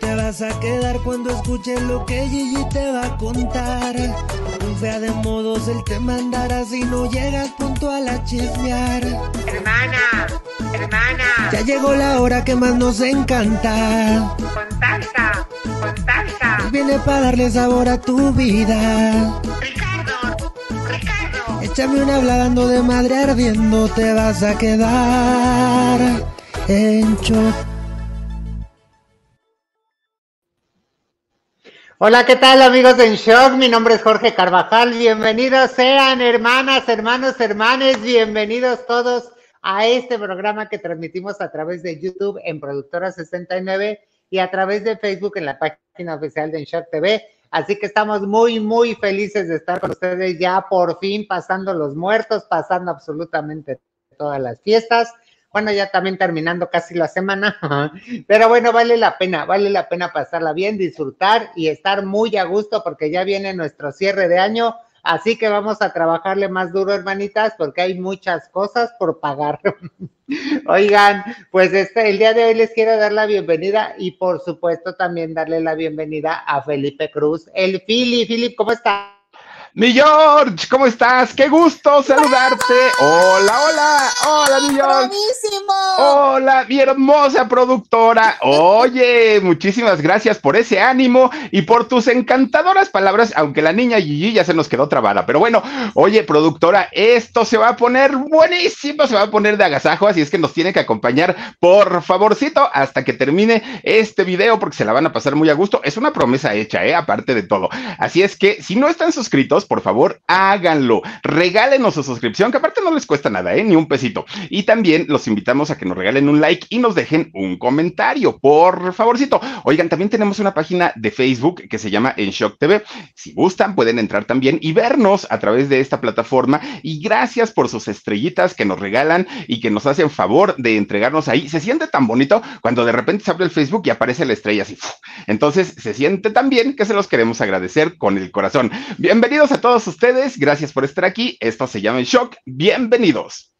te vas a quedar cuando escuches lo que Gigi te va a contar. Un fea de modos él te mandará si no llegas puntual a chismear. Hermana, hermana. Ya llegó la hora que más nos encanta. Con salsa, con salsa. Viene para darle sabor a tu vida. Ricardo, Ricardo. Échame una hablando de madre ardiendo, te vas a quedar en shock. Hola, ¿qué tal amigos de En Shock? Mi nombre es Jorge Carvajal. Bienvenidos sean hermanas, hermanos, hermanes. Bienvenidos todos a este programa que transmitimos a través de YouTube en Productora 69 y a través de Facebook en la página oficial de En Shock TV. Así que estamos muy, muy felices de estar con ustedes ya por fin pasando los muertos, pasando absolutamente todas las fiestas bueno, ya también terminando casi la semana, pero bueno, vale la pena, vale la pena pasarla bien, disfrutar y estar muy a gusto porque ya viene nuestro cierre de año, así que vamos a trabajarle más duro, hermanitas, porque hay muchas cosas por pagar. Oigan, pues este, el día de hoy les quiero dar la bienvenida y por supuesto también darle la bienvenida a Felipe Cruz, el Philip. Philip, ¿cómo estás? Mi George, ¿cómo estás? Qué gusto saludarte. Hola, hola, hola, mi George. Hola, mi hermosa productora. Oye, muchísimas gracias por ese ánimo y por tus encantadoras palabras, aunque la niña Gigi ya se nos quedó trabada. Pero bueno, oye, productora, esto se va a poner buenísimo, se va a poner de agasajo, así es que nos tiene que acompañar, por favorcito, hasta que termine este video, porque se la van a pasar muy a gusto. Es una promesa hecha, ¿eh? Aparte de todo. Así es que si no están suscritos, por favor, háganlo. Regálenos su suscripción, que aparte no les cuesta nada, ¿eh? Ni un pesito. Y también los invitamos a que nos regalen un like y nos dejen un comentario, por favorcito. Oigan, también tenemos una página de Facebook que se llama En Shock TV. Si gustan, pueden entrar también y vernos a través de esta plataforma. Y gracias por sus estrellitas que nos regalan y que nos hacen favor de entregarnos ahí. Se siente tan bonito cuando de repente se abre el Facebook y aparece la estrella así. Entonces, se siente tan bien que se los queremos agradecer con el corazón. Bienvenidos a a todos ustedes, gracias por estar aquí. Esto se llama El Shock. Bienvenidos.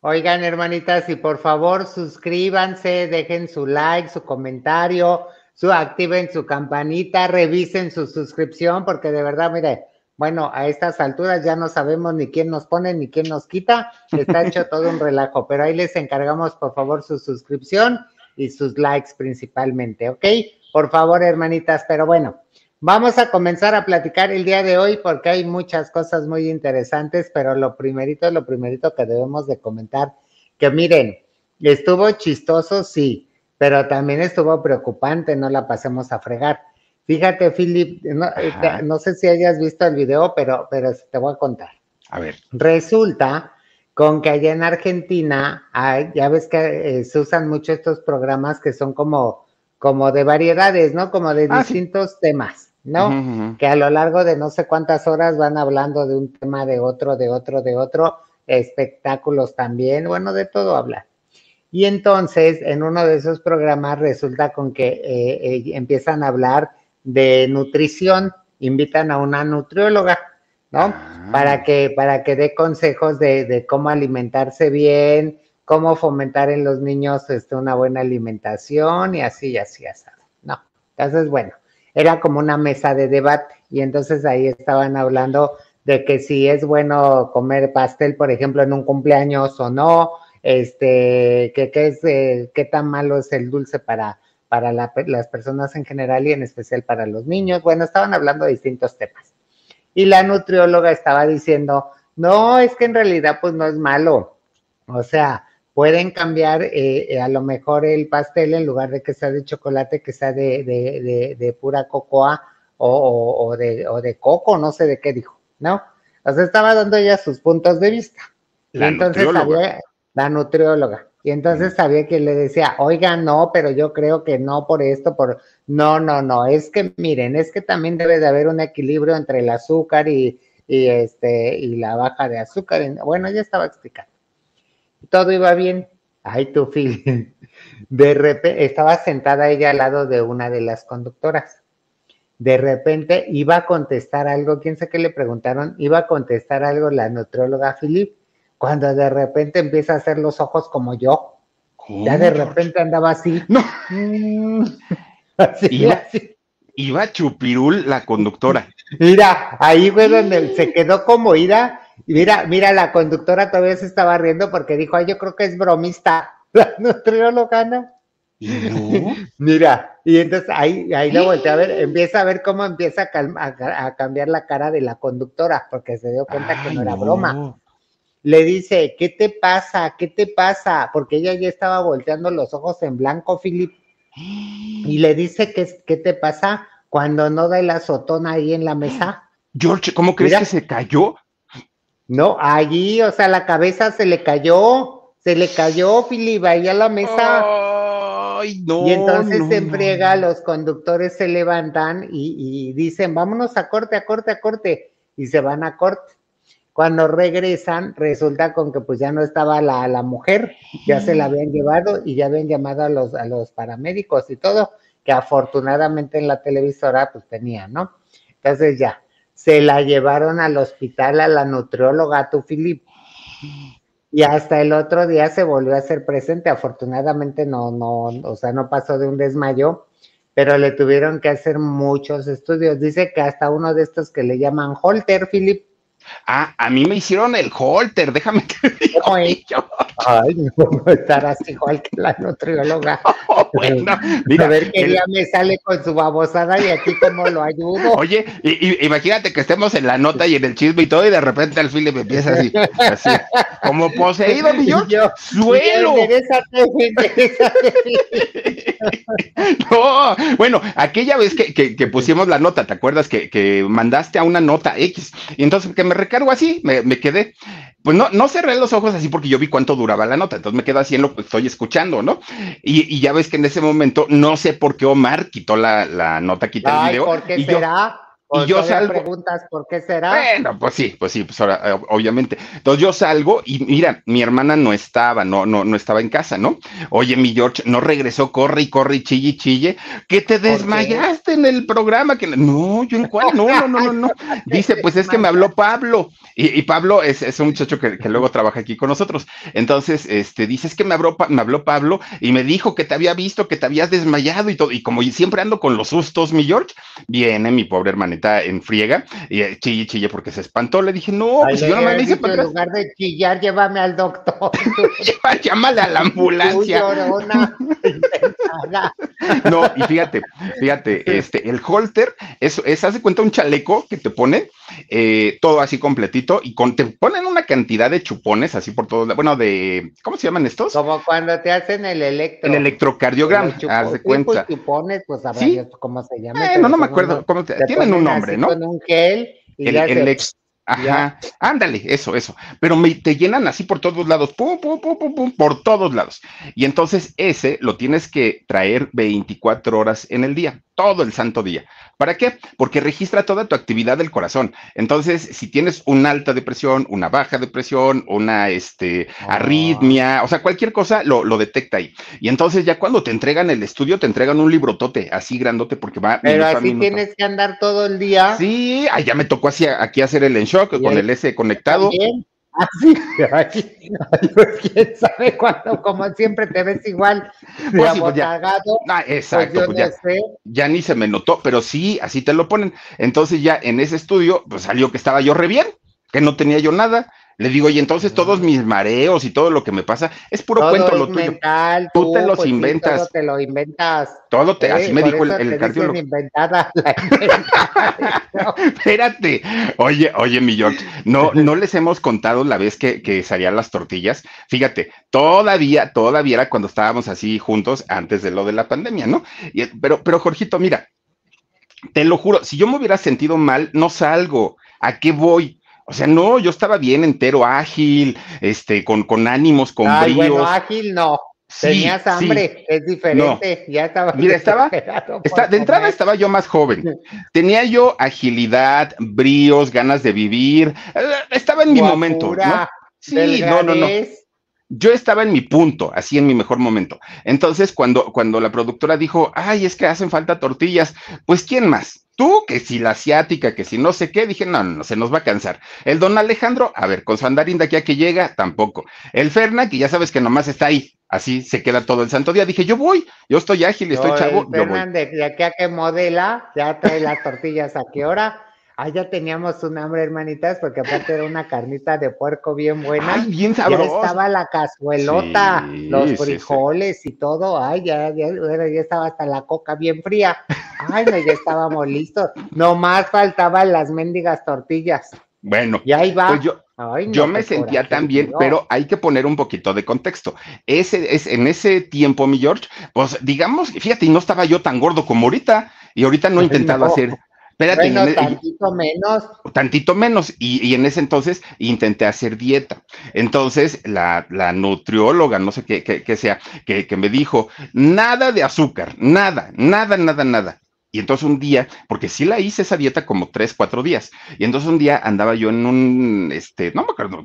Oigan, hermanitas, y por favor suscríbanse, dejen su like, su comentario, su activen su campanita, revisen su suscripción, porque de verdad, mire, bueno, a estas alturas ya no sabemos ni quién nos pone ni quién nos quita, está hecho todo un relajo, pero ahí les encargamos por favor su suscripción y sus likes principalmente, ¿ok? Por favor, hermanitas, pero bueno, Vamos a comenzar a platicar el día de hoy porque hay muchas cosas muy interesantes, pero lo primerito, lo primerito que debemos de comentar, que miren, estuvo chistoso, sí, pero también estuvo preocupante, no la pasemos a fregar. Fíjate, Philip, no, sé si hayas visto el video, pero, pero te voy a contar. A ver. Resulta con que allá en Argentina, ya ves que eh, se usan mucho estos programas que son como, como de variedades, ¿no? Como de ah, distintos temas. ¿No? Que a lo largo de no sé cuántas horas van hablando de un tema, de otro, de otro, de otro, espectáculos también, bueno, de todo hablar. Y entonces, en uno de esos programas resulta con que eh, eh, empiezan a hablar de nutrición, invitan a una nutrióloga, ¿no? Ah. Para que, para que dé consejos de, de, cómo alimentarse bien, cómo fomentar en los niños este, una buena alimentación y así, y así, así. No, entonces, bueno, era como una mesa de debate y entonces ahí estaban hablando de que si es bueno comer pastel, por ejemplo, en un cumpleaños o no, este, que, es, eh, qué tan malo es el dulce para, para las personas en general y en especial para los niños. Bueno, estaban hablando de distintos temas. Y la nutrióloga estaba diciendo, no, es que en realidad pues no es malo. O sea, pueden cambiar eh, a lo mejor el pastel en lugar de que sea de chocolate, que sea de, de, de, pura cocoa o, o, de, o de coco, no sé de qué dijo, ¿no? O sea, estaba dando ella sus puntos de vista. y entonces sabía, la nutrióloga. Y entonces sabía que le decía, oiga, no, pero yo creo que no por esto, por... No, no, no, es que miren, es que también debe de haber un equilibrio entre el azúcar y, y este, y la baja de azúcar. Bueno, ya estaba explicando todo iba bien. Ay, tú, Philip. De repente, estaba sentada ella al lado de una de las conductoras. De repente iba a contestar algo, quién sabe qué le preguntaron, iba a contestar algo la nutrióloga Philip, cuando de repente empieza a hacer los ojos como yo. Ya de repente andaba así. No. Mm. iba, iba chupirul la conductora. Mira, ahí fue donde se quedó como ida. Mira, mira, la conductora todavía se estaba riendo porque dijo, ay, yo creo que es bromista. La nutrióloga, ¿no? Mira, y entonces ahí, ahí lo volteé a ver, empieza a ver cómo empieza a, cambiar la cara de la conductora, porque se dio cuenta que no era broma. Le dice, ¿qué te pasa? ¿Qué te pasa? Porque ella ya estaba volteando los ojos en blanco, Philip. Y le dice, ¿qué, qué te pasa cuando no da el azotón ahí en la mesa? George, ¿cómo crees que se cayó? No, allí, o sea, la cabeza se le cayó, se le cayó, Philip, ahí a la mesa. Ay, no, y entonces se embriaga, los conductores se levantan y, y, dicen, vámonos a corte, a corte, a corte, y se van a corte. Cuando regresan, resulta con que pues ya no estaba la, la mujer, ya se la habían llevado y ya habían llamado a los, a los paramédicos y todo, que afortunadamente en la televisora pues tenía, ¿no? Entonces ya, se la llevaron al hospital a la nutrióloga, tu Filip. Y hasta el otro día se volvió a hacer presente. Afortunadamente no, no, o sea, no pasó de un desmayo, pero le tuvieron que hacer muchos estudios. Dice que hasta uno de estos que le llaman Holter, Philip, Ah, a mí me hicieron el holter, déjame que diga. Ay, no estar así igual que la nutrióloga. Oh, bueno, mira, a ver qué día me sale con su babosada y aquí cómo lo ayudo. Oye, y, imagínate que estemos en la nota y en el chisme y todo, y de repente al fin le empieza así, así, como poseído, mi yo, suelo. no, bueno, aquella vez que, que, pusimos la nota, ¿te acuerdas que, que mandaste a una nota X? Y entonces que me recargo así, me, me quedé pues no, no cerré los ojos así porque yo vi cuánto duraba la nota, entonces me quedo así en lo que estoy escuchando, ¿no? Y, ya ves que en ese momento no sé por qué Omar quitó la, la nota, quitó el video. ¿Por qué será? Y yo salgo. preguntas por qué será? Bueno, pues sí, pues sí, pues ahora, obviamente. Entonces yo salgo y mira, mi hermana no estaba, no, no, no estaba en casa, ¿no? Oye, mi George no regresó, corre y corre y chille y chille, que te desmayaste en el programa, que no, yo en cuál, no, no, no, no, Dice, pues es que me habló Pablo, y, Pablo es, es, un muchacho que, que, luego trabaja aquí con nosotros. Entonces, este, dice, es que me habló, me habló Pablo y me dijo que te había visto, que te habías desmayado y todo, y como siempre ando con los sustos, mi George, viene mi pobre en friega y eh, chille, chille porque se espantó. Le dije, no, pues yo no me dice En lugar de chillar, llévame al doctor. Llámale a la ambulancia. no, y fíjate, fíjate, este, el holter es, es, hace cuenta un chaleco que te pone eh, todo así completito y con, te ponen una cantidad de chupones así por todo, bueno, de, ¿cómo se llaman estos? Como cuando te hacen el electro. El electrocardiograma, haz de cuenta. chupones, pues a ver cómo se llama. Eh, no, no me acuerdo, cómo te, tienen un nombre, ¿no? Con un gel y el, el ex, Ajá, ándale, eso, eso. Pero me, te llenan así por todos lados, pum, pum, pum, pum, pum, por todos lados. Y entonces ese lo tienes que traer 24 horas en el día, todo el santo día. ¿Para qué? Porque registra toda tu actividad del corazón. Entonces, si tienes una alta depresión, una baja depresión, una este, ah. arritmia, o sea, cualquier cosa lo, lo, detecta ahí. Y entonces ya cuando te entregan el estudio, te entregan un librotote así grandote porque va... Pero así tienes que andar todo el día. Sí, ah, ya me tocó así, aquí hacer el en shock con el S conectado. Así, pues quién sabe cuándo, como siempre te ves igual pues, pues ya, ah, exacto, pues ya, ya, ni se me notó, pero sí, así te lo ponen. Entonces ya en ese estudio, pues salió que estaba yo re bien, que no tenía yo nada, le digo, y entonces todos mis mareos y todo lo que me pasa es puro cuento lo tuyo. tú, te los pues inventas. todo te lo inventas. Todo te, así me dijo el, el cardiólogo. Inventada, Espérate. Oye, oye, mi George, no, no les hemos contado la vez que, que salían las tortillas. Fíjate, todavía, todavía era cuando estábamos así juntos antes de lo de la pandemia, ¿no? Y, pero, pero, Jorgito, mira, te lo juro, si yo me hubiera sentido mal, no salgo. ¿A qué voy? O sea, no, yo estaba bien entero, ágil, este, con, con ánimos, con Ay, Bueno, ágil no. Tenías hambre, es diferente. Ya estaba. Mira, estaba. de entrada estaba yo más joven. Tenía yo agilidad, bríos, ganas de vivir. Eh, estaba en mi momento. ¿no? Sí, no, no, no. yo estaba en mi punto, así en mi mejor momento. Entonces, cuando, cuando la productora dijo, ay, es que hacen falta tortillas, pues ¿quién más? Tú, que si la asiática, que si no sé qué, dije, no, no, se nos va a cansar. El don Alejandro, a ver, con su andarín de aquí a que llega, tampoco. El Ferna, que ya sabes que nomás está ahí, así se queda todo el santo día. Dije, yo voy, yo estoy ágil, estoy chavo. El Fernández, de aquí a que modela, ya trae las tortillas a qué hora Ah, ya teníamos un hambre, hermanitas, porque aparte era una carnita de puerco bien buena. Ay, bien sabrosa. Ya estaba la cazuelota, los frijoles y todo. Ay, ya, ya, ya, estaba hasta la coca bien fría. Ay, no, ya estábamos listos. Nomás faltaban las mendigas tortillas. Bueno, y ahí va. Pues yo, yo me sentía también, pero hay que poner un poquito de contexto. Ese, es, en ese tiempo, mi George, pues digamos, fíjate, y no estaba yo tan gordo como ahorita, y ahorita no he intentado hacer Espérate, bueno, tantito menos. Tantito menos. Y, en ese entonces intenté hacer dieta. Entonces, la, nutrióloga, no sé qué, qué, sea, que, que me dijo, nada de azúcar, nada, nada, nada, nada. Y entonces un día, porque sí la hice esa dieta como tres, cuatro días, y entonces un día andaba yo en un, este, no me acuerdo,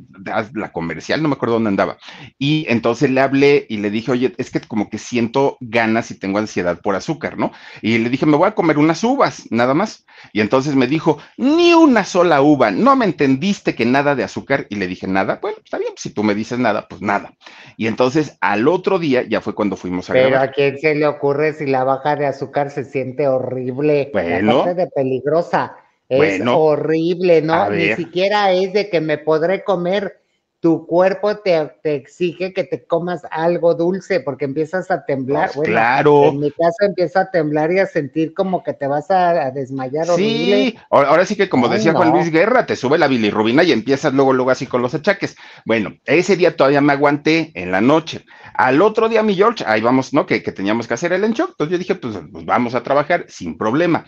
la comercial, no me acuerdo dónde andaba. Y entonces le hablé y le dije, oye, es que como que siento ganas y tengo ansiedad por azúcar, ¿no? Y le dije, me voy a comer unas uvas, nada más. Y entonces me dijo, ni una sola uva, no me entendiste que nada de azúcar. Y le dije, nada, bueno, está bien, si tú me dices nada, pues nada. Y entonces al otro día ya fue cuando fuimos a Pero a quién se le ocurre si la baja de azúcar se siente horrible horrible. Bueno. La de peligrosa. Es horrible, ¿no? Ni siquiera es de que me podré comer tu cuerpo te, exige que te comas algo dulce porque empiezas a temblar. Pues claro. En mi caso empieza a temblar y a sentir como que te vas a, desmayar. Sí, ahora, sí que como decía Juan Luis Guerra, te sube la bilirrubina y empiezas luego, luego así con los achaques. Bueno, ese día todavía me aguanté en la noche. Al otro día, mi George, ahí vamos, ¿no? Que, que teníamos que hacer el enchoc. Entonces yo dije, pues, pues vamos a trabajar sin problema.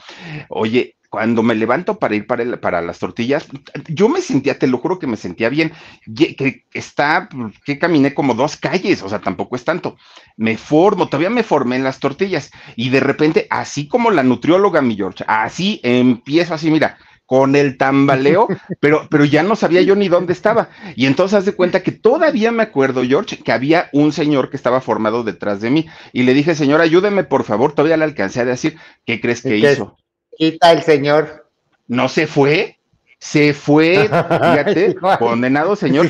Oye, cuando me levanto para ir para, para, las tortillas, yo me sentía, te lo juro que me sentía bien, que está, que caminé como dos calles, o sea, tampoco es tanto. Me formo, todavía me formé en las tortillas y de repente, así como la nutrióloga, mi George, así empiezo así, mira, con el tambaleo, pero, pero ya no sabía yo ni dónde estaba. Y entonces haz de cuenta que todavía me acuerdo, George, que había un señor que estaba formado detrás de mí y le dije, señor, ayúdeme, por favor, todavía le alcancé a decir, ¿qué crees que hizo? Quita el señor. No se fue, se fue, fíjate, condenado señor.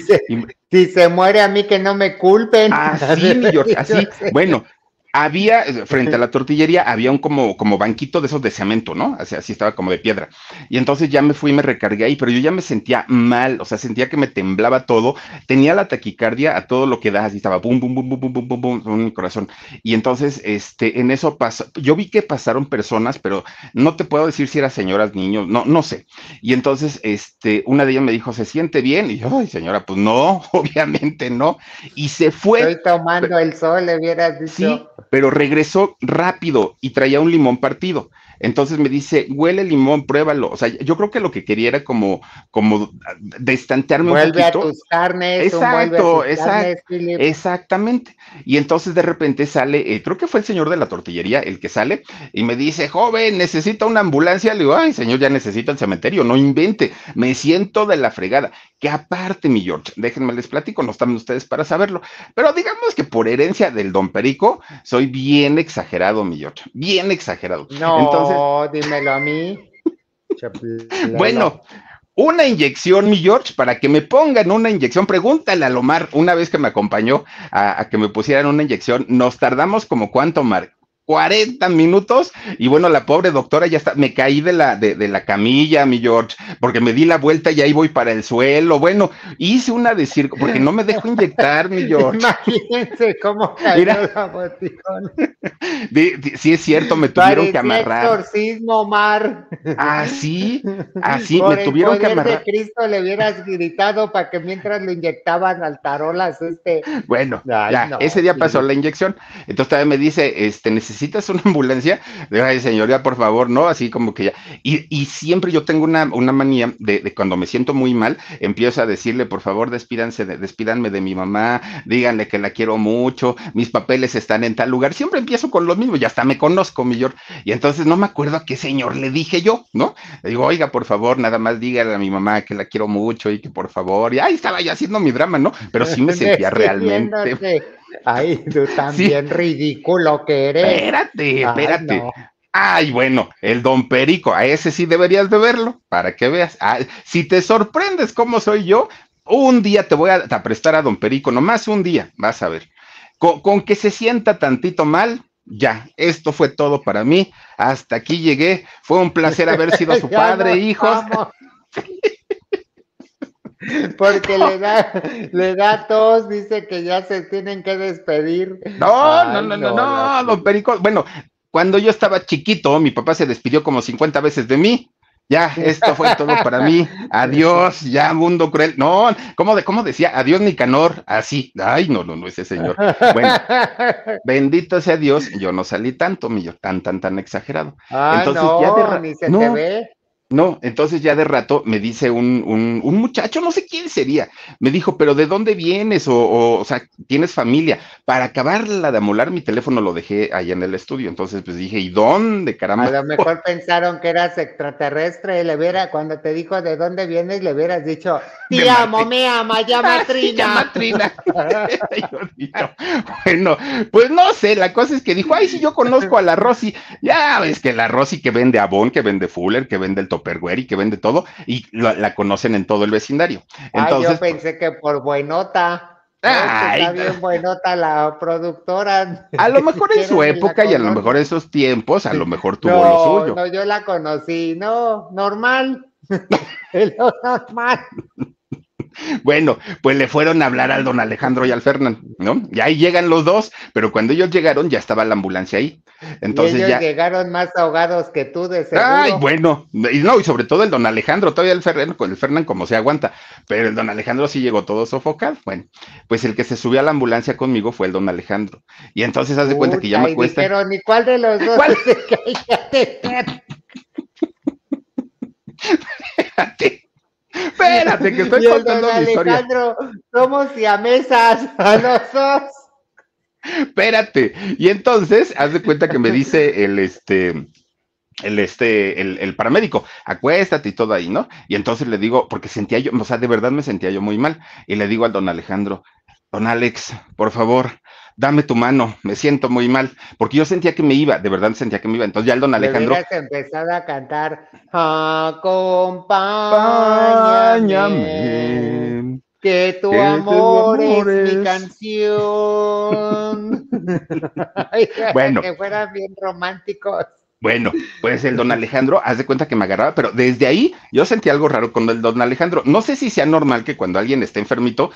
Si se, muere a mí que no me culpen. Así, mi George, así. Bueno, había, frente a la tortillería, había un como, como banquito de esos de cemento, ¿no? Así, así estaba como de piedra. Y entonces ya me fui y me recargué ahí, pero yo ya me sentía mal, o sea, sentía que me temblaba todo, tenía la taquicardia a todo lo que da, así estaba, bum, bum, bum, bum, bum, bum, bum, bum, mi corazón. Y entonces, este, en eso pasó, yo vi que pasaron personas, pero no te puedo decir si eran señoras, niños, no, no sé. Y entonces, este, una de ellas me dijo, ¿se siente bien? Y yo, ay, señora, pues no, obviamente no. Y se fue. Estoy tomando el sol, le hubieras dicho. Sí, pero regresó rápido y traía un limón partido. Entonces me dice, huele limón, pruébalo. O sea, yo creo que lo que quería era como, como destantearme un poquito. a tus carnes. Exacto, exacto exactamente. Y entonces de repente sale, eh, creo que fue el señor de la tortillería el que sale y me dice, joven, necesita una ambulancia. Le digo, ay, señor, ya necesito el cementerio, no invente. Me siento de la fregada. Que aparte, mi George, déjenme les platico, no están ustedes para saberlo. Pero digamos que por herencia del don Perico, soy bien exagerado, mi George. Bien exagerado. No. Entonces, no, dímelo a mí. bueno, una inyección, mi George, para que me pongan una inyección. Pregúntale a Lomar, una vez que me acompañó a, a que me pusieran una inyección, nos tardamos como cuánto, Mar, 40 minutos y bueno, la pobre doctora ya está, me caí de la, de, la camilla, mi George, porque me di la vuelta y ahí voy para el suelo. Bueno, hice una de circo, porque no me dejo inyectar, mi George. Imagínense cómo cayó la botijón. sí, es cierto, me tuvieron que amarrar. exorcismo, Mar. Así, así, me tuvieron que amarrar. De Cristo le hubieras gritado para que mientras lo inyectaban al tarolas este. Bueno, ya, ese día pasó la inyección. Entonces también me dice, este, necesito necesitas una ambulancia, ay señoría, por favor, no, así como que ya. Y, y siempre yo tengo una, una manía de, de, cuando me siento muy mal, empiezo a decirle, por favor, despídanse, de, despídanme de mi mamá, díganle que la quiero mucho, mis papeles están en tal lugar. Siempre empiezo con lo mismo, ya hasta me conozco, mi George. Y entonces no me acuerdo a qué señor le dije yo, ¿no? Le digo, oiga, por favor, nada más díganle a mi mamá que la quiero mucho y que por favor, y ahí estaba yo haciendo mi drama, ¿no? Pero sí me sentía realmente. Ay, tú también ridículo que eres. Espérate, espérate. Ay, bueno, el don Perico, a ese sí deberías de verlo, para que veas. si te sorprendes cómo soy yo, un día te voy a, prestar a don Perico, nomás un día, vas a ver. Con, que se sienta tantito mal, ya, esto fue todo para mí. Hasta aquí llegué. Fue un placer haber sido su padre, hijo. Porque le da, le da tos, dice que ya se tienen que despedir. No, no, no, no, no, don Perico. Bueno, cuando yo estaba chiquito, mi papá se despidió como 50 veces de mí. Ya, esto fue todo para mí. Adiós, ya, mundo cruel. No, ¿cómo, de, cómo decía? Adiós, Nicanor. Así. Ay, no, no, no, ese señor. Bueno, bendito sea Dios, yo no salí tanto, mi yo, tan, tan, tan exagerado. Ah, Entonces, no, ya de, ni se te ve. No, entonces ya de rato me dice un, un, un, muchacho, no sé quién sería, me dijo, pero ¿de dónde vienes? O, o, o, sea, ¿tienes familia? Para acabarla de amolar mi teléfono lo dejé allá en el estudio, entonces pues dije, ¿y dónde, caramba? A lo mejor pensaron que eras extraterrestre, le hubiera, cuando te dijo de dónde vienes, le hubieras dicho, te amo, me ama, llama Trina. llama Trina. bueno, pues no sé, la cosa es que dijo, ay, si yo conozco a la Rosy, ya ves que la Rosy que vende Avon, que vende Fuller, que vende el y que vende todo y la, conocen en todo el vecindario. Entonces, yo pensé que por buenota. Ay, está bien buenota la productora. A lo mejor en su época y a lo mejor en esos tiempos, a lo mejor tuvo lo suyo. No, yo la conocí, no, normal. lo normal. Bueno, pues le fueron a hablar al don Alejandro y al Fernán, ¿no? Y ahí llegan los dos, pero cuando ellos llegaron ya estaba la ambulancia ahí. Entonces y ellos ya llegaron más ahogados que tú de seguro. Ay, bueno, y no, y sobre todo el don Alejandro, todavía el Fernán, con el Fernán como se aguanta, pero el don Alejandro sí llegó todo sofocado. Bueno, pues el que se subió a la ambulancia conmigo fue el don Alejandro. Y entonces haz de cuenta que ya me cuesta. Pero ni cuál de los dos ¿Cuál? Espérate, que estoy contando mi historia. Alejandro, somos siamesas a los dos. Espérate. Y entonces, haz de cuenta que me dice el este. El, este, el, el, paramédico, acuéstate y todo ahí, ¿no? Y entonces le digo, porque sentía yo, o sea, de verdad me sentía yo muy mal. Y le digo al don Alejandro, don Alex, por favor, dame tu mano, me siento muy mal, porque yo sentía que me iba, de verdad sentía que me iba. Entonces ya el don Alejandro. empezado a cantar, acompáñame, que tu, amor, es mi canción. bueno. que fueran bien románticos. Bueno, pues el don Alejandro, haz de cuenta que me agarraba, pero desde ahí yo sentí algo raro con el don Alejandro. No sé si sea normal que cuando alguien está enfermito,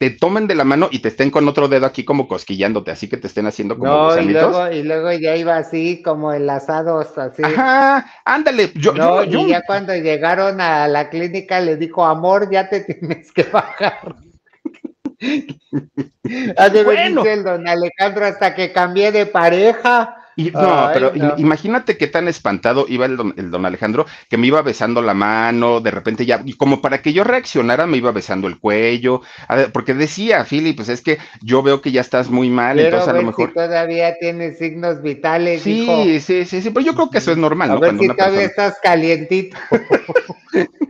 te tomen de la mano y te estén con otro dedo aquí como cosquillándote, así que te estén haciendo como no, y luego, y luego ya iba así como enlazados, así. Ajá, ándale. Yo, no, yo, y ya cuando llegaron a la clínica le dijo, amor, ya te tienes que bajar. bueno. el don Alejandro hasta que cambié de pareja. Y, no, Ay, pero no. imagínate qué tan espantado iba el don, el don, Alejandro, que me iba besando la mano, de repente ya, y como para que yo reaccionara, me iba besando el cuello, ver, porque decía, Philip, pues es que yo veo que ya estás muy mal, pero entonces a lo mejor. Si todavía tienes signos vitales. Sí, hijo. sí, sí, sí, pero yo creo que eso es normal, a ¿no? Ver Cuando si todavía persona... estás calientito.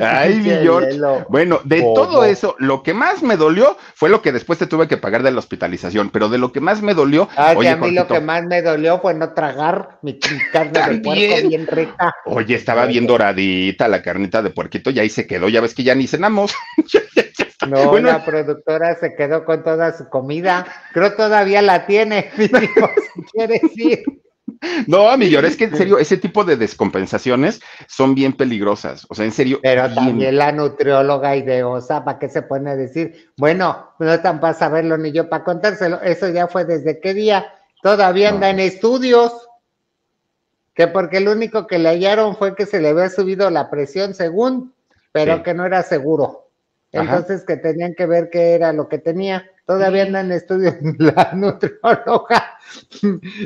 Ay, mi George. Bueno, de oh, todo no. eso, lo que más me dolió fue lo que después te tuve que pagar de la hospitalización, pero de lo que más me dolió. Ay, oye, a mí Jorgito, lo que más me dolió fue no tragar mi carne de puerco bien rica. Oye, estaba bien doradita la carnita de puerquito y ahí se quedó, ya ves que ya ni cenamos. No, bueno, la productora se quedó con toda su comida. Creo todavía la tiene, si quieres ir. No, mi es que en serio, ese tipo de descompensaciones son bien peligrosas. O sea, en serio. Pero bien... también la nutrióloga ideosa, ¿para qué se pone a decir? Bueno, no están para saberlo ni yo para contárselo. Eso ya fue desde qué día. Todavía anda no. en estudios. Que porque el único que le hallaron fue que se le había subido la presión, según, pero sí. que no era seguro. Entonces Ajá. que tenían que ver qué era lo que tenía. todavía anda en estudio la nutrióloga.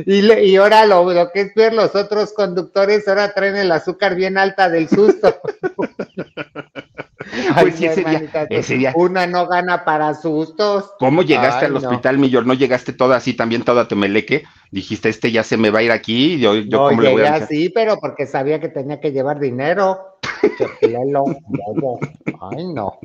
Y, y ahora lo, que es ver, los otros conductores ahora traen el azúcar bien alta del susto. pues sí, ese día, Una no gana para sustos. ¿Cómo llegaste al hospital, Millor? ¿No llegaste toda así, también toda temeleque? Dijiste, este ya se me va a ir aquí. Yo, yo no, llegué así, pero porque sabía que tenía que llevar dinero. Ay, no.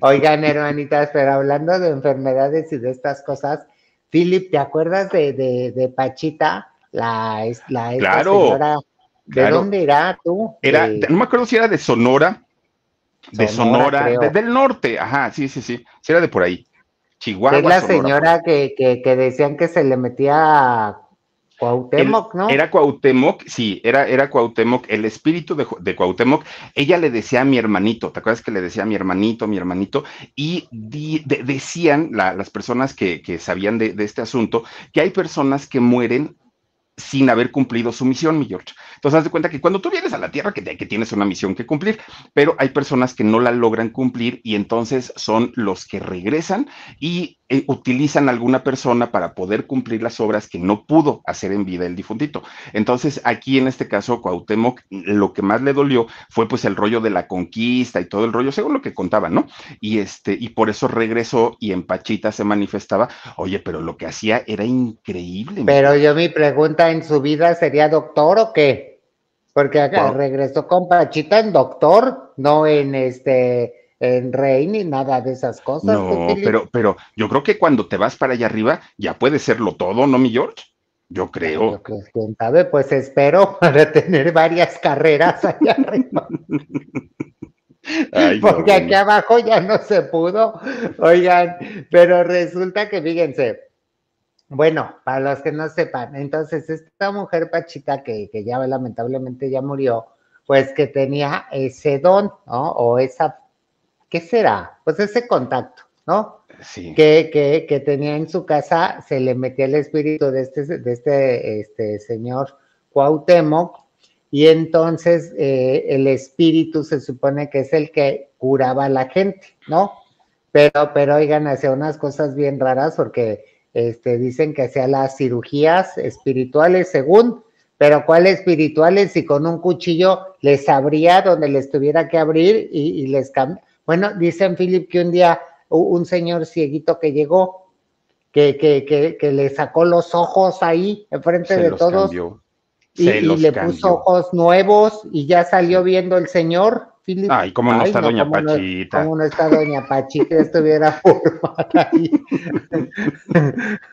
Oigan, hermanitas, pero hablando de enfermedades y de estas cosas, Philip, ¿te acuerdas de, de, Pachita? La, la claro, señora, ¿De dónde era tú? Era, no me acuerdo si era de Sonora, de Sonora, del norte, ajá, sí, sí, sí, sí era de por ahí. Chihuahua. Es la señora que, que, que, decían que se le metía Cuauhtémoc, ¿no? Era Cuauhtémoc, sí, era, era Cuauhtémoc, el espíritu de, de, Cuauhtémoc. Ella le decía a mi hermanito, ¿te acuerdas que le decía a mi hermanito, mi hermanito? Y decían las personas que, sabían de, de, este asunto que hay personas que mueren sin haber cumplido su misión, mi George. Entonces, haz de cuenta que cuando tú vienes a la Tierra, que, que tienes una misión que cumplir, pero hay personas que no la logran cumplir y entonces son los que regresan y eh, utilizan alguna persona para poder cumplir las obras que no pudo hacer en vida el difuntito. Entonces, aquí en este caso, Cuauhtémoc, lo que más le dolió fue pues el rollo de la conquista y todo el rollo, según lo que contaban, ¿no? Y este, y por eso regresó y en Pachita se manifestaba, oye, pero lo que hacía era increíble. Pero yo mi pregunta en su vida sería doctor o qué? Porque acá regresó con Pachita en doctor, no en este en rey ni nada de esas cosas. No, pero, pero yo creo que cuando te vas para allá arriba ya puede serlo todo, ¿no, mi George? Yo creo. quién sabe, pues espero para tener varias carreras allá arriba. Porque aquí abajo ya no se pudo. Oigan, pero resulta que fíjense, bueno, para los que no sepan, entonces esta mujer Pachita que, que ya lamentablemente ya murió, pues que tenía ese don, ¿no? O esa ¿qué será? Pues ese contacto, ¿no? Sí. Que, que, que, tenía en su casa, se le metía el espíritu de este, de este, este señor Cuauhtémoc, y entonces eh, el espíritu se supone que es el que curaba a la gente, ¿no? Pero, pero oigan, hacía unas cosas bien raras porque este, dicen que hacía las cirugías espirituales según, pero ¿cuáles espirituales? Si con un cuchillo les abría donde les tuviera que abrir y, y les cambiaba bueno, dicen Philip que un día un señor cieguito que llegó, que, que, que, le sacó los ojos ahí enfrente de todos y, le puso ojos nuevos y ya salió viendo el señor. Philip. Ay, ¿cómo no está Doña Pachita? ¿Cómo no está Doña Pachita? Estuviera formada ahí.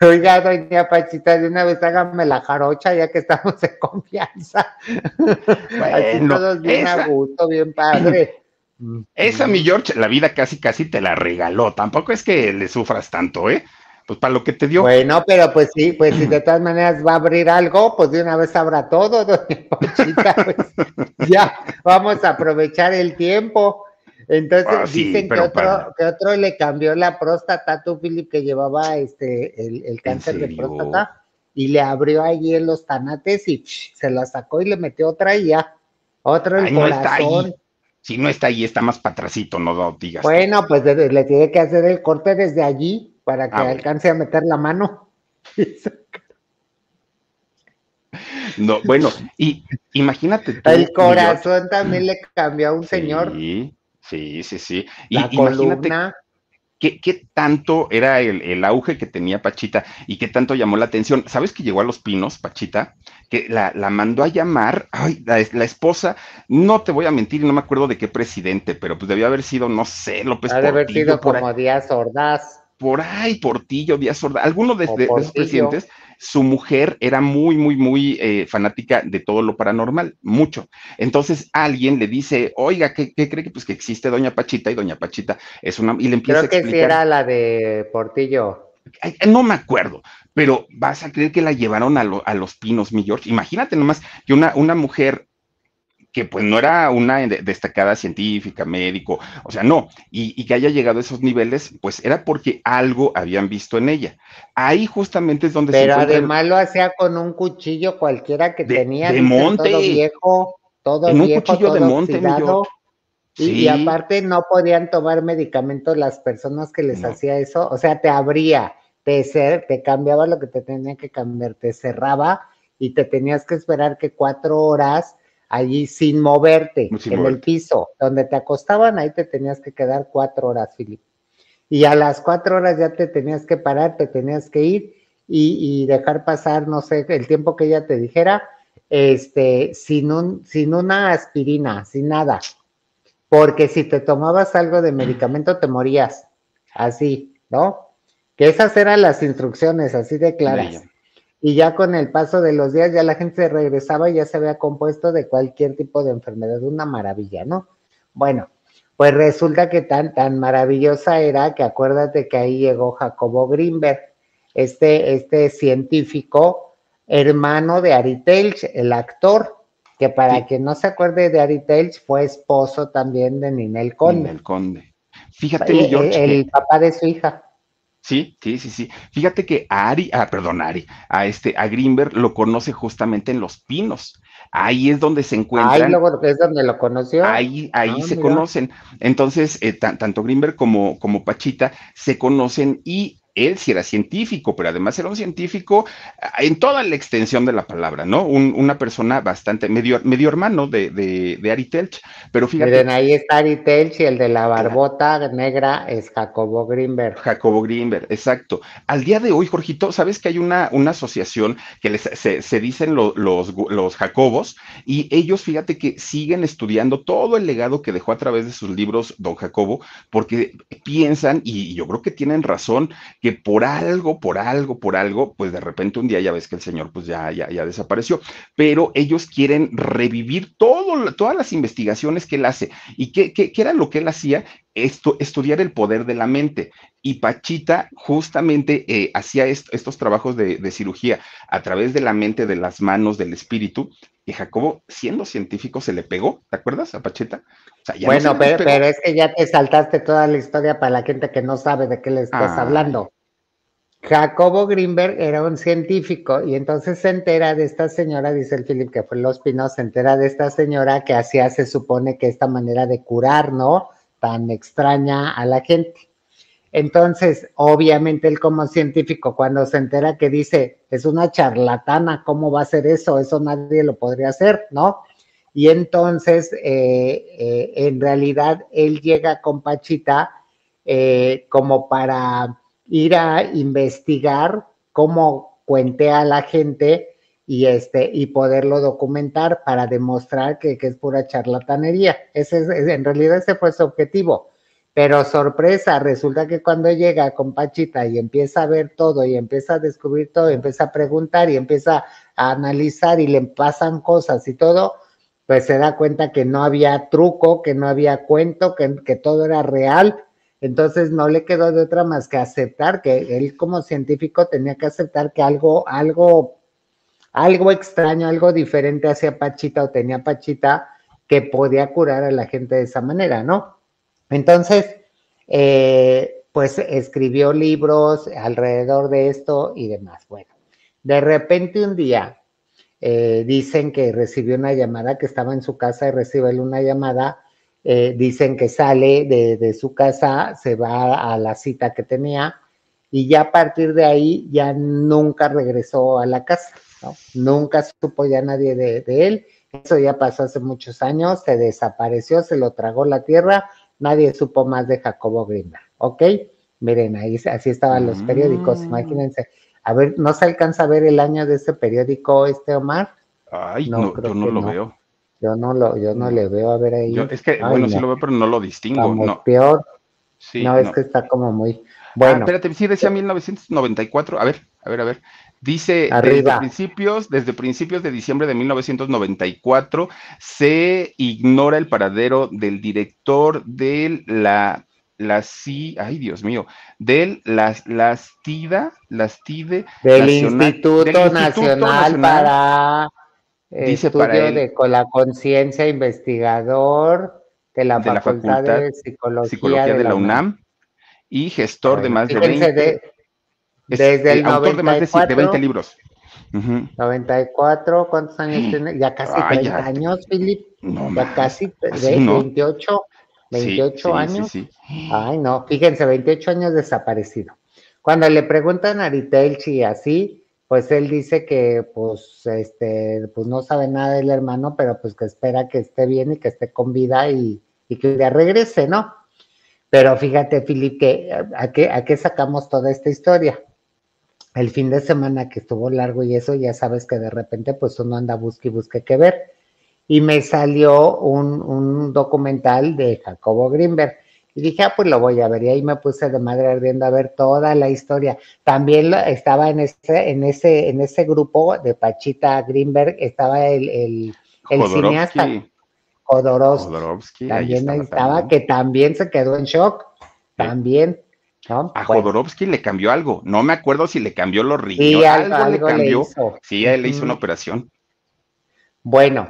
Oiga, Doña Pachita, de una vez hágame la jarocha ya que estamos en confianza. Bueno, todos bien a gusto, bien padre. Esa, mi George, la vida casi, casi te la regaló. Tampoco es que le sufras tanto, ¿eh? Pues para lo que te dio. Bueno, pero pues sí, pues si de todas maneras va a abrir algo, pues de una vez habrá todo, doña Pochita. Pues, ya, vamos a aprovechar el tiempo. Entonces ah, dicen que, otro, que otro le cambió la próstata, tú, Philip, que llevaba este el, cáncer de próstata, y le abrió allí en los tanates y se la sacó y le metió otra y ya. Otro el corazón. Si no está ahí, está más patracito, no digas. Bueno, pues le tiene que hacer el corte desde allí para que ah, alcance a meter la mano. No, bueno, y imagínate El corazón también le cambió a un señor. Sí, sí, sí. Y imagínate ¿Qué, tanto era el, auge que tenía Pachita y qué tanto llamó la atención? ¿Sabes que llegó a Los Pinos, Pachita? Que la, mandó a llamar, ay, la, esposa, no te voy a mentir, no me acuerdo de qué presidente, pero pues debió haber sido, no sé, López Ha de haber sido como Díaz Ordaz. Por ahí, Portillo, Díaz Ordaz, alguno de, de esos presidentes su mujer era muy, muy, muy eh, fanática de todo lo paranormal, mucho. Entonces alguien le dice, oiga, ¿qué, cree que pues que existe Doña Pachita? Y Doña Pachita es una, y le empieza a explicar. que sí era la de Portillo. no me acuerdo, pero vas a creer que la llevaron a, a los pinos, mi George. Imagínate nomás que una, una mujer que pues no era una destacada científica, médico, o sea, no, y, que haya llegado a esos niveles, pues era porque algo habían visto en ella. Ahí justamente es donde Pero se además lo hacía con un cuchillo cualquiera que tenía. De monte. Todo viejo, todo en un cuchillo de monte, Y, aparte no podían tomar medicamentos las personas que les hacía eso, o sea, te abría, te, te cambiaba lo que te tenía que cambiar, te cerraba y te tenías que esperar que cuatro horas allí sin moverte en el piso, donde te acostaban, ahí te tenías que quedar cuatro horas, Filip. Y a las cuatro horas ya te tenías que parar, te tenías que ir y, dejar pasar, no sé, el tiempo que ella te dijera, este, sin, un, sin una aspirina, sin nada. Porque si te tomabas algo de medicamento te morías. Así, ¿no? Que esas eran las instrucciones, así de claras. Y ya con el paso de los días ya la gente se regresaba y ya se había compuesto de cualquier tipo de enfermedad. Una maravilla, ¿no? Bueno, pues resulta que tan, tan maravillosa era que acuérdate que ahí llegó Jacobo Greenberg, este, este científico, hermano de Ari Telch, el actor, que para quien no se acuerde de Ari Telch, fue esposo también de Ninel Conde. Ninel Conde. Fíjate, George, el, papá de su hija. Sí, sí, sí, sí. Fíjate que a Ari, ah, perdón, Ari, a este, a Greenberg lo conoce justamente en Los Pinos. Ahí es donde se encuentran. Ahí luego es donde lo conoció. Ahí, ahí ah, se conocen. Entonces, eh, tanto Greenberg como, como Pachita se conocen y él sí era científico, pero además era un científico ah, en toda la extensión de la palabra, ¿no? una persona bastante, medio, medio hermano de, de, Ari Telch, pero fíjate. Miren, ahí está Ari Telch y el de la barbota negra es Jacobo Greenberg. Jacobo Greenberg, exacto. Al día de hoy, Jorgito, sabes que hay una, una asociación que les, se, dicen los, los Jacobos y ellos, fíjate que siguen estudiando todo el legado que dejó a través de sus libros don Jacobo, porque piensan, y yo creo que tienen razón, que por algo, por algo, por algo, pues de repente un día ya ves que el señor pues ya, ya, ya desapareció, pero ellos quieren revivir todo, todas las investigaciones que él hace. ¿Y qué, qué, era lo que él hacía? Esto, estudiar el poder de la mente. Y Pachita justamente eh, hacía estos trabajos de, de, cirugía a través de la mente, de las manos, del espíritu. Y Jacobo, siendo científico, se le pegó, ¿te acuerdas a Pachita? bueno, pero, es que ya te saltaste toda la historia para la gente que no sabe de qué le estás ah. hablando. Jacobo Greenberg era un científico y entonces se entera de esta señora, dice el Philip que fue Los Pinos, se entera de esta señora que hacía, se supone que esta manera de curar, ¿no? Tan extraña a la gente. Entonces, obviamente él como científico, cuando se entera que dice, es una charlatana, ¿cómo va a ser eso? Eso nadie lo podría hacer, ¿no? Y entonces, eh, eh, en realidad, él llega con Pachita eh, como para ir a investigar cómo cuentea a la gente y, este, y poderlo documentar para demostrar que, es pura charlatanería. Ese es, en realidad ese fue su objetivo. Pero sorpresa, resulta que cuando llega con Pachita y empieza a ver todo y empieza a descubrir todo, y empieza a preguntar y empieza a analizar y le pasan cosas y todo, pues se da cuenta que no había truco, que no había cuento, que, que todo era real. Entonces no le quedó de otra más que aceptar que él como científico tenía que aceptar que algo, algo, algo extraño, algo diferente hacía Pachita o tenía Pachita que podía curar a la gente de esa manera, ¿no? Entonces, eh, pues escribió libros alrededor de esto y demás. Bueno, de repente un día eh, dicen que recibió una llamada, que estaba en su casa y recibe una llamada, eh, dicen que sale de, su casa, se va a la cita que tenía y ya a partir de ahí ya nunca regresó a la casa, ¿no? Nunca supo ya nadie de, él, eso ya pasó hace muchos años, se desapareció, se lo tragó la tierra, nadie supo más de Jacobo Greenberg, ¿ok? Miren, ahí así estaban los periódicos, mm. imagínense. A ver, ¿no se alcanza a ver el año de ese periódico, este Omar? Ay, no, yo no lo veo. Yo no lo, yo no le veo a ver ahí. es que, bueno, sí lo veo, pero no lo distingo. no. peor. Sí, no, es que está como muy. Ah, bueno. espérate, sí decía 1994. A ver, a ver, a ver. Dice, desde principios, desde principios de diciembre de 1994 se ignora el paradero del director de la la sí, ay Dios mío, del las Lastida, Lastide del, Instituto, Nacional, para dice estudio de con la conciencia investigador de la, Facultad, de Psicología, de, la UNAM, y gestor de más de 20 desde el autor de más de, 20 libros. 94, ¿cuántos años tiene? Ya casi 30 años, Filip. ya casi, 28. 28 años. Ay, no, fíjense, 28 años desaparecido. Cuando le preguntan a Aritelchi así, pues él dice que pues este pues no sabe nada del hermano, pero pues que espera que esté bien y que esté con vida y, y que ya regrese, ¿no? Pero fíjate, Filip, que a qué, a qué sacamos toda esta historia. El fin de semana que estuvo largo y eso, ya sabes que de repente pues uno anda busque y busque qué ver. Y me salió un, un documental de Jacobo Greenberg. Y dije, ah, pues lo voy a ver. Y ahí me puse de madre ardiendo a ver toda la historia. También estaba en ese, en ese, en ese grupo de Pachita Greenberg, estaba el, el, el cineasta Jodorowsky, también estaba, que también se quedó en shock, también. A Jodorowsky le cambió algo, no me acuerdo si le cambió los riñones, algo, le cambió, sí, él le hizo una operación. Bueno,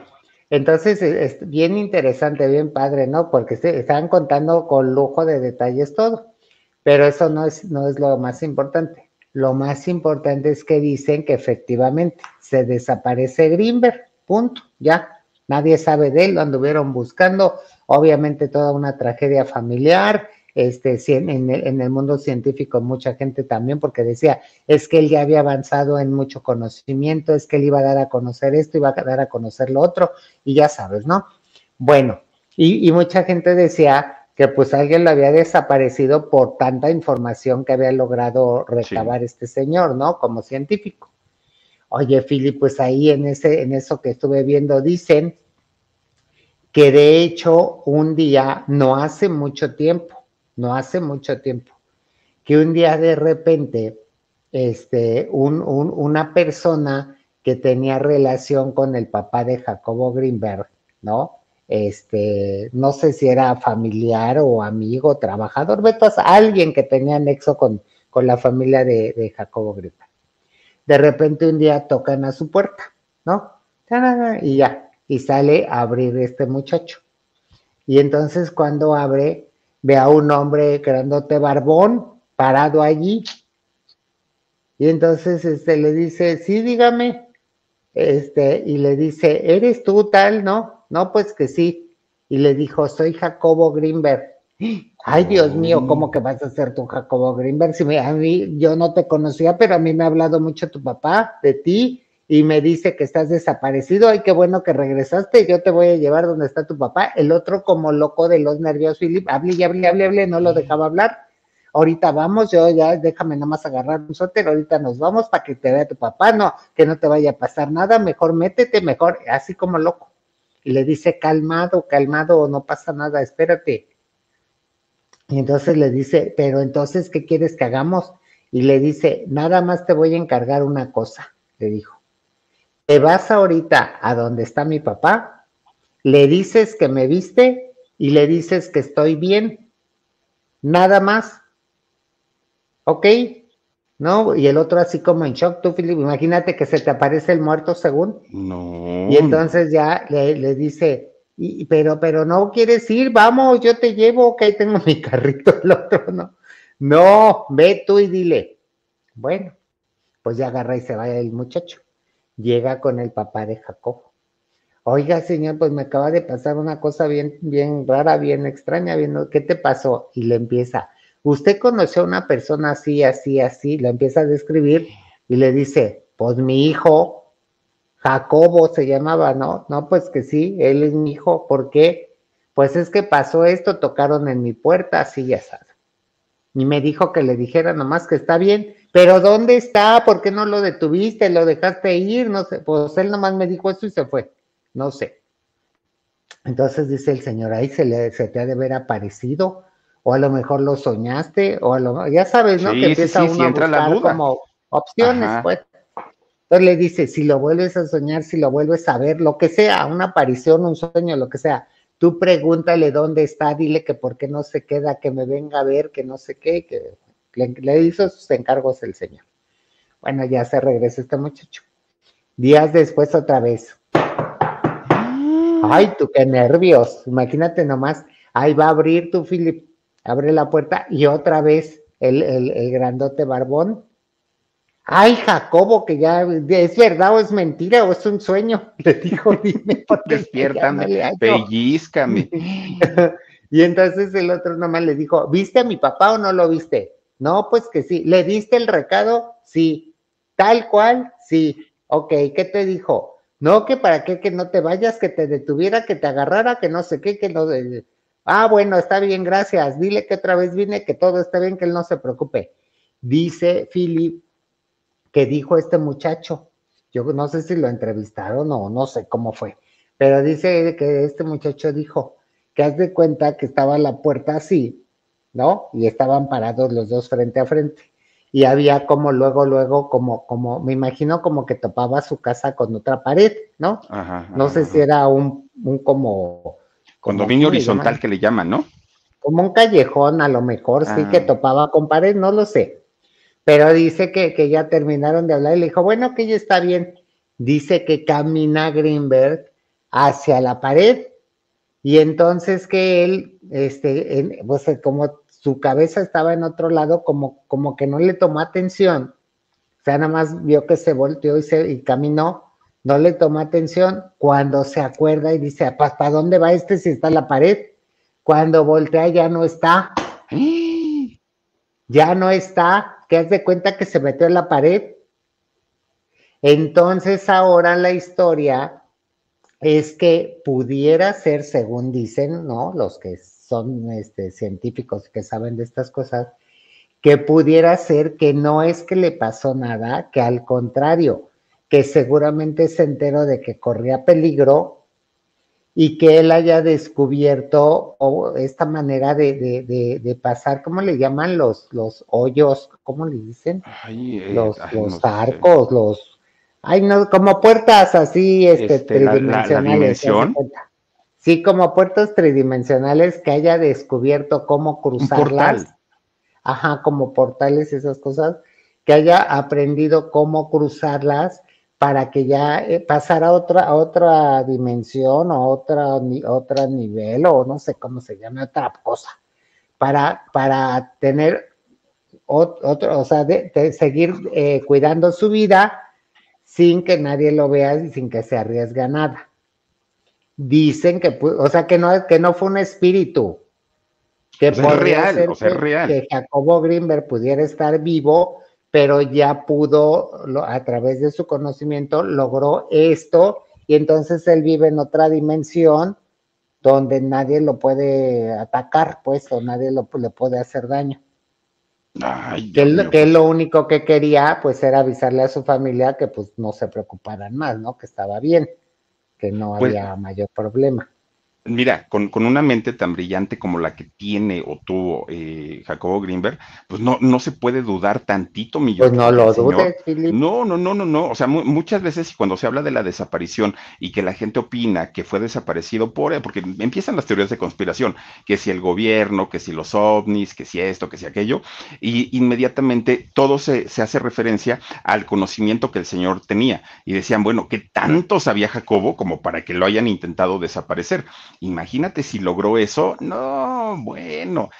entonces es bien interesante, bien padre, ¿no? Porque se estaban contando con lujo de detalles todo, pero eso no es, no es lo más importante. Lo más importante es que dicen que efectivamente se desaparece Greenberg, punto, ya. Nadie sabe de él, lo anduvieron buscando, obviamente toda una tragedia familiar, este, en, el, en el mundo científico mucha gente también, porque decía, es que él ya había avanzado en mucho conocimiento, es que él iba a dar a conocer esto, iba a dar a conocer lo otro, y ya sabes, ¿no? Bueno, y, mucha gente decía que pues alguien lo había desaparecido por tanta información que había logrado recabar este señor, ¿no? Como científico. Oye, Philip, pues ahí en ese, en eso que estuve viendo, dicen que de hecho un día, no hace mucho tiempo, no hace mucho tiempo, que un día de repente, este, una persona que tenía relación con el papá de Jacobo Greenberg, ¿no? Este, no sé si era familiar o amigo, trabajador, alguien que tenía nexo con, con la familia de, de Jacobo Greenberg. De repente un día tocan a su puerta, ¿no? Y ya, y sale a abrir este muchacho. Y entonces cuando abre, ve a un hombre grandote barbón parado allí. Y entonces este, le dice, sí, dígame. Este, y le dice, ¿eres tú tal? No, no, pues que sí. Y le dijo, soy Jacobo Greenberg. Ay, Dios mío, ¿cómo que vas a ser tú, Jacobo Greenberg? Si a mí, yo no te conocía, pero a mí me ha hablado mucho tu papá de ti y me dice que estás desaparecido. Ay, qué bueno que regresaste. Yo te voy a llevar donde está tu papá. El otro, como loco de los nervios, Philip, hable y hable, hable, hable, no lo dejaba hablar. Ahorita vamos, yo ya déjame nada más agarrar un sótero, ahorita nos vamos para que te vea tu papá, no, que no te vaya a pasar nada, mejor métete, mejor, así como loco. Y le dice, calmado, calmado, no pasa nada, espérate y entonces le dice, pero entonces, ¿qué quieres que hagamos? Y le dice, nada más te voy a encargar una cosa, le dijo. Te vas ahorita a donde está mi papá, le dices que me viste y le dices que estoy bien. Nada más. ¿Ok? ¿No? Y el otro así como en shock, tú, Philip, imagínate que se te aparece el muerto según. No. Y entonces ya le, le dice, pero, pero no quieres ir, vamos, yo te llevo, que ahí tengo mi carrito, el otro no. No, ve tú y dile. Bueno, pues ya agarra y se va el muchacho. Llega con el papá de Jacob. Oiga, señor, pues me acaba de pasar una cosa bien, bien rara, bien extraña, viendo ¿qué te pasó? Y le empieza, usted conoció a una persona así, así, así, le empieza a describir y le dice, pues mi hijo Jacobo se llamaba, ¿no? No, pues que sí, él es mi hijo. ¿Por qué? Pues es que pasó esto, tocaron en mi puerta, así ya sabes. Y me dijo que le dijera nomás que está bien, pero ¿dónde está? ¿Por qué no lo detuviste? ¿Lo dejaste ir? No sé, pues él nomás me dijo eso y se fue. No sé. Entonces dice el señor, ahí se, le, se te ha de haber aparecido, o a lo mejor lo soñaste, o a lo ya sabes, ¿no? que empieza uno a buscar como opciones, pues. Entonces le dice, si lo vuelves a soñar, si lo vuelves a ver, lo que sea, una aparición, un sueño, lo que sea, tú pregúntale dónde está, dile que por qué no se queda, que me venga a ver, que no sé qué, que le, hizo sus encargos el señor. Bueno, ya se regresa este muchacho. Días después otra vez. Ay, tú qué nervios. Imagínate nomás. Ahí va a abrir tu Philip. Abre la puerta y otra vez el, el, el grandote barbón Ay, Jacobo, que ya es verdad o es mentira o es un sueño. Le dijo, dime, despiértame, pellizcame. Y entonces el otro nomás le dijo, ¿viste a mi papá o no lo viste? No, pues que sí. ¿Le diste el recado? Sí. Tal cual, sí. Ok, ¿qué te dijo? No, que para qué, que no te vayas, que te detuviera, que te agarrara, que no sé qué, que no... Ah, bueno, está bien, gracias. Dile que otra vez vine, que todo está bien, que él no se preocupe. Dice Philip que dijo este muchacho. Yo no sé si lo entrevistaron o no sé cómo fue, pero dice que este muchacho dijo que haz de cuenta que estaba la puerta así, ¿no? Y estaban parados los dos frente a frente. Y había como luego, luego, como, como, me imagino como que topaba su casa con otra pared, ¿no? Ajá, no sé si era un, un como Condominio horizontal que le llaman, ¿no? Como un callejón, a lo mejor, sí, que ah. topaba con pared, no lo sé. Pero dice que, que, ya terminaron de hablar y le dijo, bueno, que ya está bien. Dice que camina Greenberg hacia la pared y entonces que él, este, pues como su cabeza estaba en otro lado, como, como que no le tomó atención. O sea, nada más vio que se volteó y, se, y caminó no le toma atención, cuando se acuerda y dice, ¿para dónde va este si está en la pared? Cuando voltea ya no está. Ya no está, que haz de cuenta que se metió en la pared. Entonces ahora la historia es que pudiera ser, según dicen, ¿no? Los que son este, científicos que saben de estas cosas, que pudiera ser que no es que le pasó nada, que al contrario, que seguramente se enteró de que corría peligro y que él haya descubierto esta manera de, pasar, ¿cómo le llaman los, los hoyos? ¿Cómo le dicen? Eh, los, arcos, los... Ay, no, como puertas así, este, este tridimensionales. sí, como puertas tridimensionales que haya descubierto cómo cruzarlas. Ajá, como portales, esas cosas, que haya aprendido cómo cruzarlas para que ya eh, pasara a otra, a otra dimensión o otra, otra nivel o no sé cómo se llama, otra cosa, para, para tener otro, o sea, de, seguir eh, cuidando su vida sin que nadie lo vea y sin que se arriesgue nada. Dicen que, o sea, que no, que no fue un espíritu, que pues real, o sea, real. que Jacobo Greenberg pudiera estar vivo pero ya pudo, a través de su conocimiento, logró esto y entonces él vive en otra dimensión donde nadie lo puede atacar, pues, o nadie lo, le puede hacer daño. que, él, que lo único que quería, pues, era avisarle a su familia que, pues, no se preocuparan más, ¿no? Que estaba bien, que no pues había mayor problema. Mira, con, una mente tan brillante como la que tiene o tuvo eh, Jacobo Greenberg, pues no, no se puede dudar tantito, mi Pues no lo dudes, No, no, no, no, no. O sea, muchas veces cuando se habla de la desaparición y que la gente opina que fue desaparecido por, porque empiezan las teorías de conspiración, que si el gobierno, que si los ovnis, que si esto, que si aquello, y inmediatamente todo se, se hace referencia al conocimiento que el señor tenía. Y decían, bueno, ¿qué tanto sabía Jacobo como para que lo hayan intentado desaparecer? Imagínate si logró eso. No, bueno.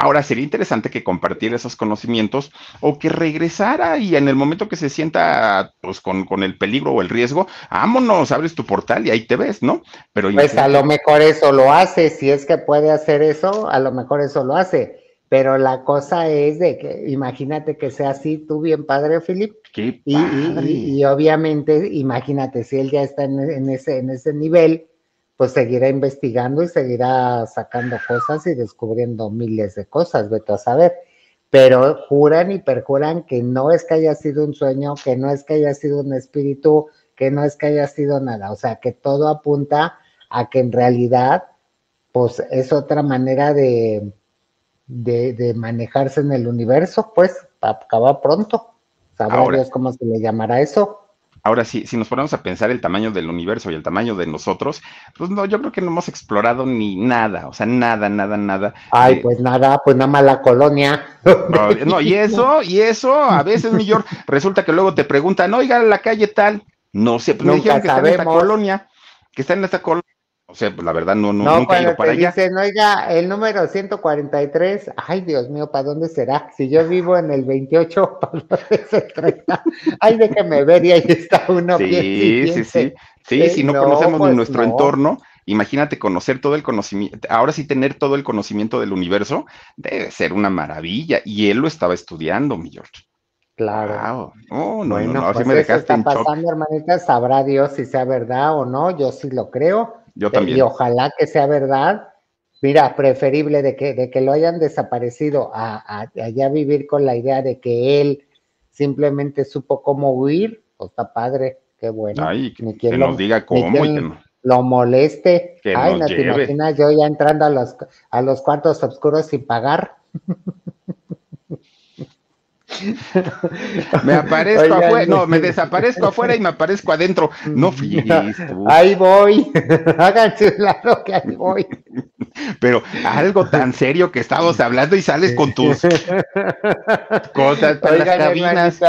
Ahora sería interesante que compartiera esos conocimientos o que regresara y en el momento que se sienta pues con, el peligro o el riesgo, vámonos, abres tu portal y ahí te ves, ¿no? Pero pues a lo mejor eso lo hace, si es que puede hacer eso, a lo mejor eso lo hace. Pero la cosa es de que imagínate que sea así, tú bien padre, Philip. Qué y, y, obviamente, imagínate, si él ya está en, ese, en ese nivel, pues seguirá investigando y seguirá sacando cosas y descubriendo miles de cosas, vete a saber. Pero juran y perjuran que no es que haya sido un sueño, que no es que haya sido un espíritu, que no es que haya sido nada. O sea, que todo apunta a que en realidad, pues es otra manera de, de, manejarse en el universo, pues, acaba pronto. Sabrá Dios cómo se le llamará eso. Ahora sí, si nos ponemos a pensar el tamaño del universo y el tamaño de nosotros, pues no, yo creo que no hemos explorado ni nada, o sea, nada, nada, nada. Ay, pues nada, pues nada más la colonia. No, y eso, y eso, a veces, mi resulta que luego te preguntan, oiga, la calle tal, no sé, pues me dijeron que está en esta colonia, que está en esta colonia. O sea, pues la verdad no, no, no nunca he ido para allá. Dicen, oiga, el número 143, ay Dios mío, ¿para dónde será? Si yo vivo en el 28, ¿para dónde el 30? Ay, déjeme ver y ahí está uno. Sí, sí, sí, sí, si no, conocemos pues nuestro entorno, imagínate conocer todo el conocimiento, ahora sí tener todo el conocimiento del universo, debe ser una maravilla. Y él lo estaba estudiando, mi George. Claro. Oh, no, bueno, no, no, pues me eso está pasando, hermanita, sabrá Dios si sea verdad o no, yo sí lo creo. Yo también. Y ojalá que sea verdad. Mira, preferible de que, de que lo hayan desaparecido a, a, vivir con la idea de que él simplemente supo cómo huir, pues está padre, qué bueno. Ay, que, nos diga cómo y que no. lo moleste. Que Ay, no te imaginas yo ya entrando a los, a los cuartos oscuros sin pagar. me aparezco afuera, no, me desaparezco afuera y me aparezco adentro. No fíjate. Ahí voy, háganse claro que ahí voy. Pero algo tan serio que estamos hablando y sales con tus cosas para las cabinas.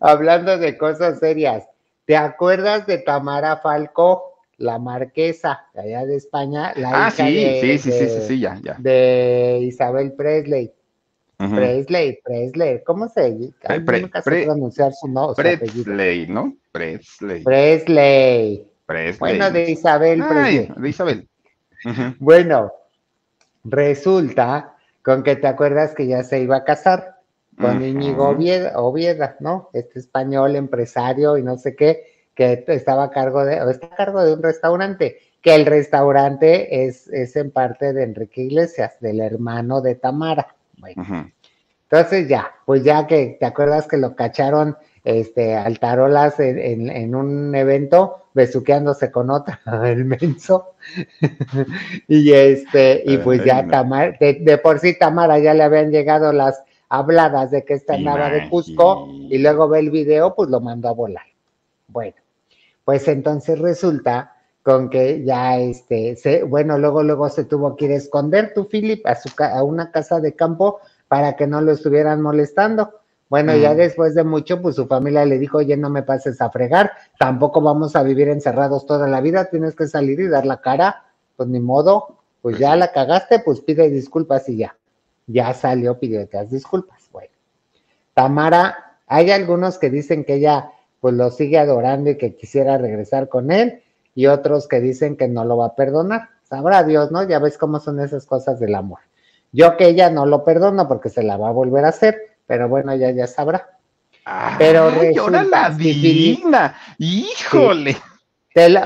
hablando de cosas serias, ¿te acuerdas de Tamara Falco? la marquesa allá de España, la ah, sí, sí, sí, sí, sí, ya, ya. De Isabel Presley. Presley, Presley, ¿cómo se dice? nunca sé pronunciar su, nombre. Presley, ¿no? Presley. Presley. Presley. Bueno, de Isabel de Isabel. Bueno, resulta con que te acuerdas que ya se iba a casar con Íñigo Ovieda, ¿no? Este español empresario y no sé qué, que estaba a cargo de, o está a cargo de un restaurante, que el restaurante es, es en parte de Enrique Iglesias, del hermano de Tamara. Entonces ya, pues ya que te acuerdas que lo cacharon este, Altarolas en, en, un evento besuqueándose con otra, el menso. y este, y pues ya Tamara, de, por sí Tamara ya le habían llegado las habladas de que esta andaba de Cusco y luego ve el video, pues lo mandó a volar. Bueno, pues entonces resulta con que ya este, se, bueno, luego, luego se tuvo que ir a esconder tu Philip a, su, a una casa de campo para que no lo estuvieran molestando. Bueno, ya mm. después de mucho, pues su familia le dijo, oye, no me pases a fregar, tampoco vamos a vivir encerrados toda la vida, tienes que salir y dar la cara, pues ni modo, pues ya la cagaste, pues pide disculpas y ya. Ya salió, pidió las disculpas. Bueno, Tamara, hay algunos que dicen que ella pues lo sigue adorando y que quisiera regresar con él, y otros que dicen que no lo va a perdonar. Sabrá Dios, ¿no? Ya ves cómo son esas cosas del amor. Yo que ella no lo perdono porque se la va a volver a hacer, pero bueno, ella ya sabrá. pero resulta, la divina, híjole.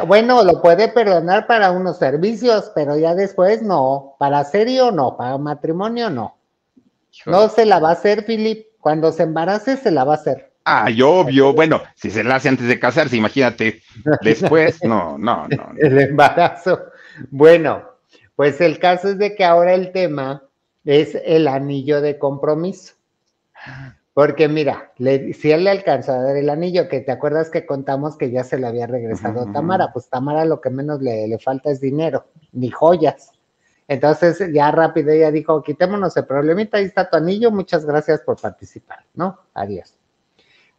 bueno, lo puede perdonar para unos servicios, pero ya después no. Para serio no, para matrimonio no. No se la va a hacer, Philip. Cuando se embarace se la va a hacer. Ah, yo obvio. Bueno, si se la hace antes de casarse, imagínate. Después, no, no, no, El embarazo. Bueno, pues el caso es de que ahora el tema es el anillo de compromiso. Porque mira, si él le alcanzó a dar el anillo, que te acuerdas que contamos que ya se le había regresado a Tamara, pues Tamara lo que menos le, le, falta es dinero, ni joyas. Entonces ya rápido ella dijo, quitémonos el problemita, ahí está tu anillo, muchas gracias por participar, ¿no? Adiós.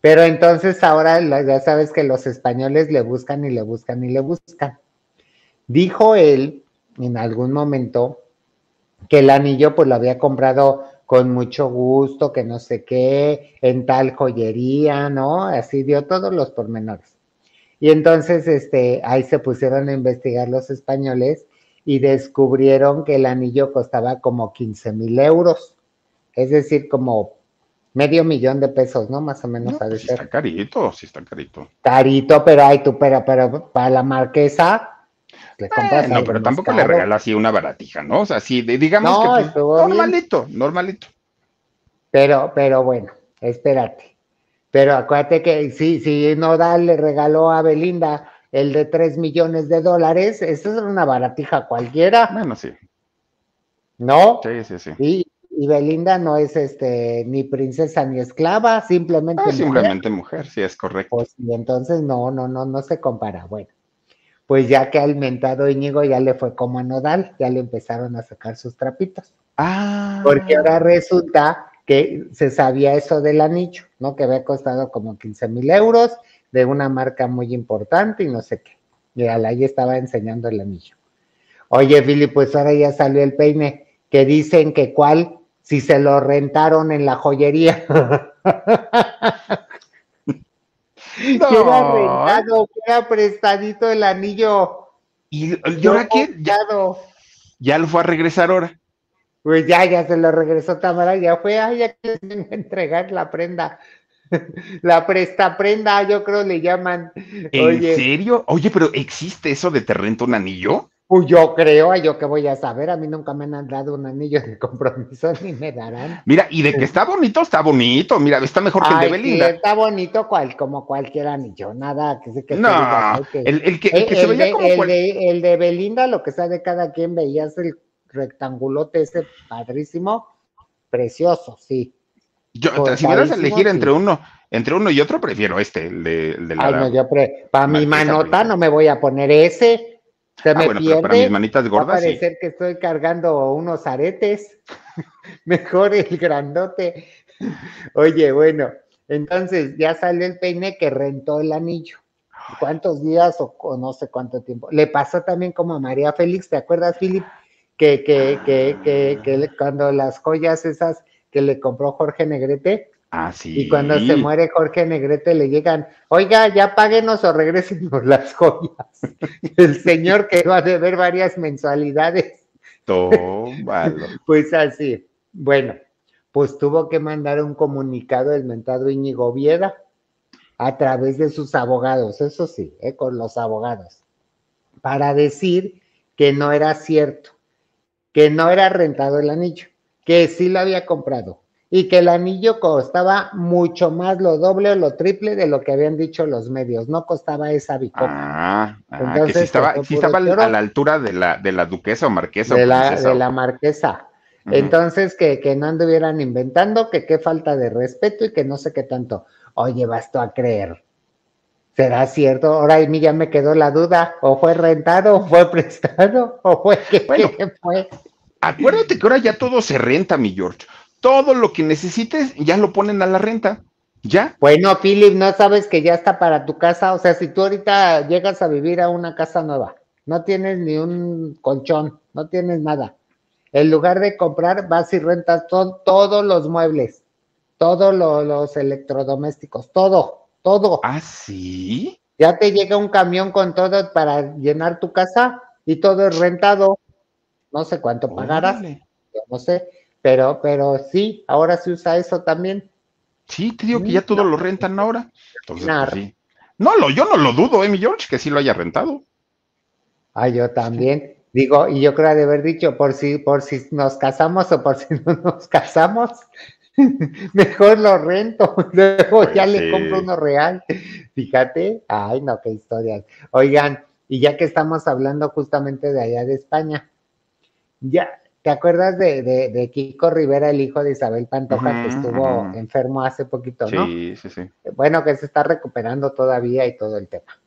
Pero entonces ahora ya sabes que los españoles le buscan y le buscan y le buscan. Dijo él en algún momento que el anillo pues lo había comprado con mucho gusto, que no sé qué, en tal joyería, ¿no? Así dio todos los pormenores. Y entonces este, ahí se pusieron a investigar los españoles y descubrieron que el anillo costaba como 15 mil euros, es decir, como medio millón de pesos, ¿no? Más o menos no, a pues Está carito, sí está carito. Carito, pero hay tú, pero, pero para la marquesa. Le compras no, pero tampoco le regala así una baratija, ¿no? O sea, sí, digamos que pues, normalito, normalito. Pero, pero bueno, espérate. Pero acuérdate que sí, sí, Nodal le regaló a Belinda el de 3 millones de dólares, eso es una baratija cualquiera. Bueno, sí. ¿No? Sí, sí, sí. Y, y Belinda no es este ni princesa ni esclava, simplemente ah, simplemente mujer, sí es correcto. Pues, y entonces no, no, no, no se compara. Bueno, pues ya que ha alimentado Íñigo ya le fue como a Nodal, ya le empezaron a sacar sus trapitos. Ah. Porque ahora resulta que se sabía eso del anillo, ¿no? Que había costado como 15 mil euros de una marca muy importante y no sé qué. Y ahí estaba enseñando el anillo. Oye, Billy, pues ahora ya salió el peine, que dicen que cuál si se lo rentaron en la joyería. no. era rentado, era prestadito el anillo. ¿Y, ahora qué? Ya, ya lo fue a regresar ahora. Pues ya, ya se lo regresó Tamara, ya fue, ay, ya que entregar la prenda. La presta prenda, yo creo le llaman. ¿En serio? Oye, pero ¿existe eso de te rento un anillo? Pues yo creo, yo que voy a saber, a mí nunca me han dado un anillo de compromiso ni me darán. Mira, y de que está bonito, está bonito, mira, está mejor que el de Belinda. está bonito cual, como cualquier anillo, nada que se que No, el, que, se veía como el de Belinda, lo que sea de cada quien, veías el rectangulote ese padrísimo, precioso, sí. Yo, si me das a elegir entre uno, entre uno y otro, prefiero este, el de, la. Ay, no, yo para mi manota no me voy a poner ese. Se ah, me pierde. para mis manitas gordas. Va a parecer que estoy cargando unos aretes. Mejor el grandote. Oye, bueno, entonces ya salió el peine que rentó el anillo. ¿Cuántos días o, no sé cuánto tiempo? Le pasó también como a María Félix, ¿te acuerdas, Philip? Que, que, que, que, que cuando las joyas esas que le compró Jorge Negrete. Ah, sí. Y cuando se muere Jorge Negrete le llegan, oiga, ya páguenos o regresenos las joyas. El señor que va a deber varias mensualidades. Tómalo. pues así. Bueno, pues tuvo que mandar un comunicado el mentado Íñigo Vieda a través de sus abogados, eso sí, eh, con los abogados, para decir que no era cierto, que no era rentado el anillo que sí lo había comprado y que el anillo costaba mucho más, lo doble o lo triple de lo que habían dicho los medios, no costaba esa bicoca. Ah, ah Entonces, que sí estaba, estaba a la altura de la, de la duquesa o marquesa. De, la, de la marquesa. Entonces, que, que no anduvieran inventando, que qué falta de respeto y que no sé qué tanto. Oye, bastó a creer. ¿Será cierto? Ahora a mí ya me quedó la duda. ¿O fue rentado? ¿O fue prestado? ¿O fue qué, qué fue? Acuérdate que ahora ya todo se renta, mi George. Todo lo que necesites ya lo ponen a la renta. ¿Ya? Bueno, Philip, no sabes que ya está para tu casa. O sea, si tú ahorita llegas a vivir a una casa nueva, no tienes ni un colchón, no tienes nada. En lugar de comprar, vas y rentas todos los muebles, todos los electrodomésticos, todo, todo. ¿Ah, sí? Ya te llega un camión con todo para llenar tu casa y todo es rentado. No sé cuánto pagarás, yo no sé, pero, pero sí, ahora se usa eso también. Sí, te digo que ya todo lo rentan ahora. Entonces, pues, No, lo, yo no lo dudo, eh, mi George, que sí lo haya rentado. Ah, yo también. Digo, y yo creo de haber dicho, por si, por si nos casamos o por si no nos casamos, mejor lo rento, luego ya pues le compro uno real. Fíjate, ay no, qué historias. Oigan, y ya que estamos hablando justamente de allá de España, ya, ¿te acuerdas de, de, Kiko Rivera, el hijo de Isabel Pantoja, que estuvo enfermo hace poquito, no? Sí, sí, sí. Bueno, que se está recuperando todavía y todo el tema.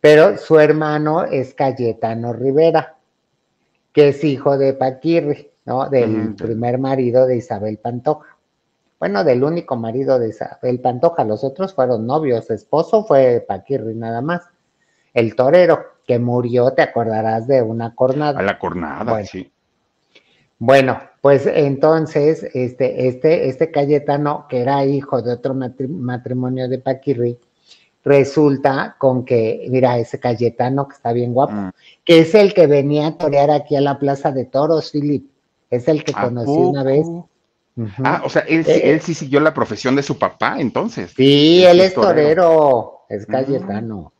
Pero su hermano es Cayetano Rivera, que es hijo de Paquirri, ¿no? Del primer marido de Isabel Pantoja. Bueno, del único marido de Isabel Pantoja, los otros fueron novios, esposo fue Paquirri nada más. El torero, que murió, te acordarás de una cornada. A la cornada, sí. Bueno, pues entonces, este, este, este Cayetano, que era hijo de otro matrimonio de Paquirri, resulta con que, mira, ese Cayetano que está bien guapo, mm. que es el que venía a torear aquí a la Plaza de Toros, Philip, es el que conocí una vez. Ah, o sea, él, eh, él, sí siguió la profesión de su papá, entonces. Sí, él es torero, es mm. Cayetano.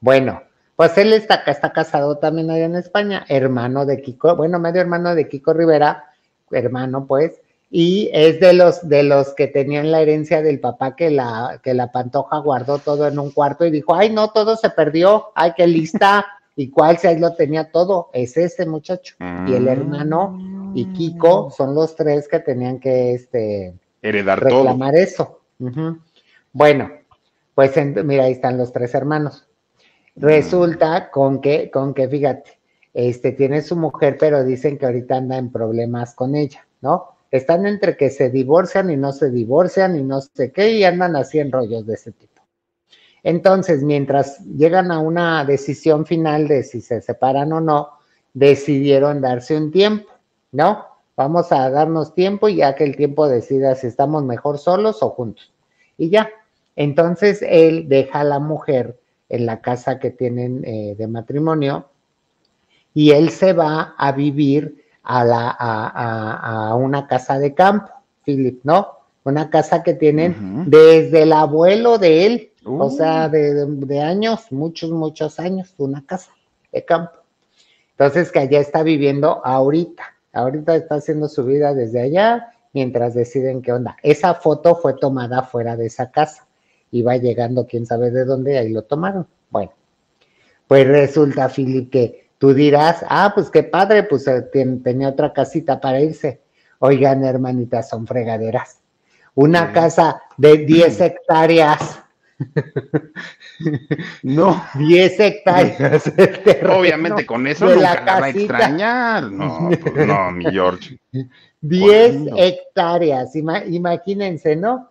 Bueno, pues él está, está casado también allá en España, hermano de Kiko, bueno, medio hermano de Kiko Rivera, hermano pues, y es de los de los que tenían la herencia del papá que la que la Pantoja guardó todo en un cuarto y dijo, "Ay, no, todo se perdió. Ay, qué lista." y cuál si ahí lo tenía todo, es ese muchacho. Y el hermano y Kiko son los tres que tenían que este heredar reclamar eso. Bueno, pues mira, ahí están los tres hermanos. Resulta con que, con que, fíjate, este tiene su mujer, pero dicen que ahorita anda en problemas con ella, ¿no? Están entre que se divorcian y no se divorcian y no sé qué, y andan así en rollos de ese tipo. Entonces, mientras llegan a una decisión final de si se separan o no, decidieron darse un tiempo, ¿no? Vamos a darnos tiempo y ya que el tiempo decida si estamos mejor solos o juntos. Y ya. Entonces él deja a la mujer en la casa que tienen eh, de matrimonio y él se va a vivir a, la, a, una casa de campo, Philip, ¿no? Una casa que tienen desde el abuelo de él, o sea, uh. de, de, años, muchos, muchos años, una casa de campo. Entonces, que allá está viviendo ahorita, ahorita está haciendo su vida desde allá, mientras deciden qué onda. Esa foto fue tomada fuera de esa casa, iba llegando quién sabe de dónde, ahí lo tomaron. Bueno, pues resulta, Philip, que tú dirás, ah, pues qué padre, pues eh, tenía otra casita para irse. Oigan, hermanitas, son fregaderas. Una casa de 10 hectáreas. No. 10 hectáreas. Obviamente con eso nunca la, va a extrañar. No, pues no, mi George. 10 hectáreas, imagínense, ¿no?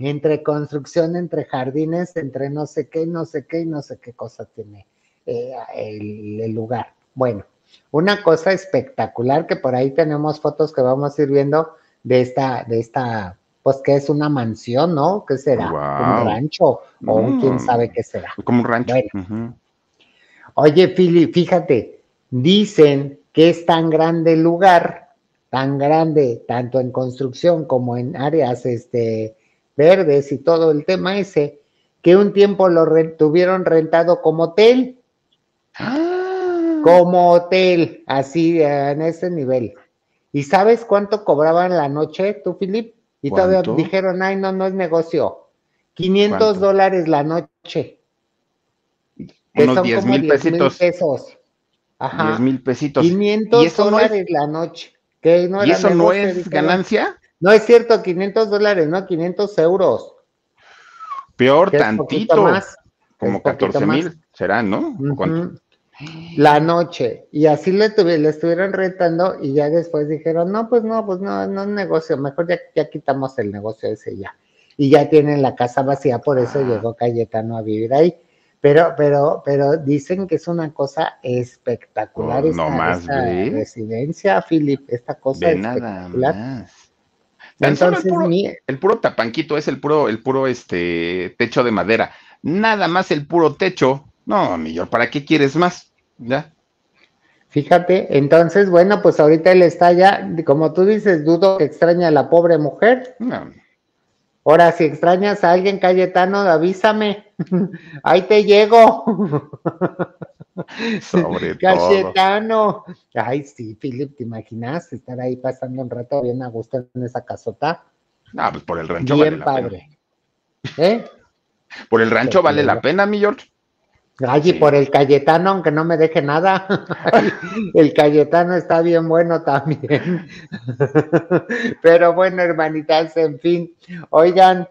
Entre construcción, entre jardines, entre no sé qué, no sé qué y no sé qué cosa tiene eh, el, lugar. Bueno, una cosa espectacular que por ahí tenemos fotos que vamos a ir viendo de esta, de esta, pues que es una mansión, ¿no? ¿Qué será? Un rancho o un quién mm. sabe qué será. Como un rancho. Oye, Fili, fíjate, dicen que es tan grande el lugar, tan grande, tanto en construcción como en áreas este, verdes y todo el tema ese, que un tiempo lo tuvieron rentado como hotel. Ah. Como hotel, así en ese nivel. ¿Y sabes cuánto cobraban la noche tú, Filip? Y todavía dijeron, ay, no, no es negocio. 500 dólares la noche. Unos 10 mil pesitos. pesos. Ajá. 10 mil pesitos. 500 dólares la noche. ¿Y eso no es ganancia? No es cierto, 500 dólares, no, 500 euros. Peor tantito. Más, como 14 mil serán, ¿no? La noche. Y así le, le estuvieron rentando y ya después dijeron, no, pues no, pues no, no es negocio, mejor ya, ya quitamos el negocio ese ya. Y ya tienen la casa vacía, por eso ah. llegó Cayetano a vivir ahí. Pero, pero, pero dicen que es una cosa espectacular oh, no más, residencia, Philip, esta cosa espectacular. Nada más. Entonces, el puro, el puro, tapanquito es el puro, el puro este techo de madera. Nada más el puro techo. No, millor, ¿para qué quieres más? ¿Ya? Fíjate, entonces, bueno, pues ahorita él está ya, como tú dices, dudo que extraña a la pobre mujer. Ahora, si extrañas a alguien, Cayetano, avísame. Ahí te llego. Sobre Cayetano. Ay, sí, Philip, ¿te imaginas estar ahí pasando un rato bien a gusto en esa casota? Ah, pues por el rancho bien vale padre. ¿Eh? Por el rancho vale la pena, mi George. Ay, y por el Cayetano, aunque no me deje nada. el Cayetano está bien bueno también. Pero bueno, hermanitas, en fin. Oigan,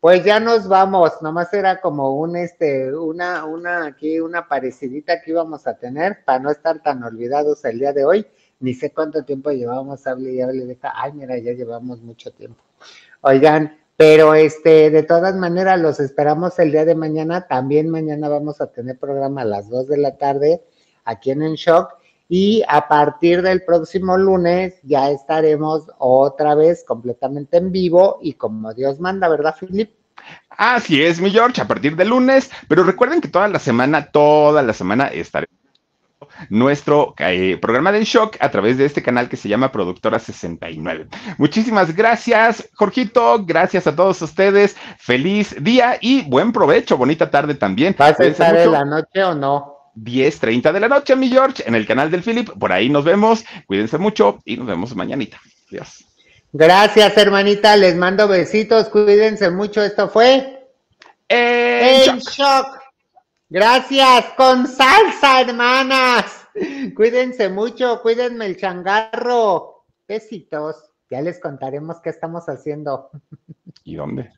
pues ya nos vamos. Nomás era como un, este, una, una, aquí, una parecidita que íbamos a tener para no estar tan olvidados el día de hoy. Ni sé cuánto tiempo llevamos, hable y hable de Ay, mira, ya llevamos mucho tiempo. Oigan, pero este, de todas maneras, los esperamos el día de mañana. También mañana vamos a tener programa a las 2 de la tarde aquí en En Shock. Y a partir del próximo lunes ya estaremos otra vez completamente en vivo y como Dios manda, ¿verdad, Philip? Así es, mi George, a partir del lunes. Pero recuerden que toda la semana, toda la semana estaremos nuestro eh, programa de Shock a través de este canal que se llama Productora 69. Muchísimas gracias, Jorgito. Gracias a todos ustedes. Feliz día y buen provecho. Bonita tarde también. ¿Vas a estar en la noche o no? 10:30 de la noche, mi George, en el canal del Philip. Por ahí nos vemos. Cuídense mucho y nos vemos mañanita. Adiós. Gracias, hermanita. Les mando besitos. Cuídense mucho. Esto fue. En shock. Gracias, con salsa, hermanas. Cuídense mucho, cuídenme el changarro. Besitos. Ya les contaremos qué estamos haciendo. ¿Y dónde?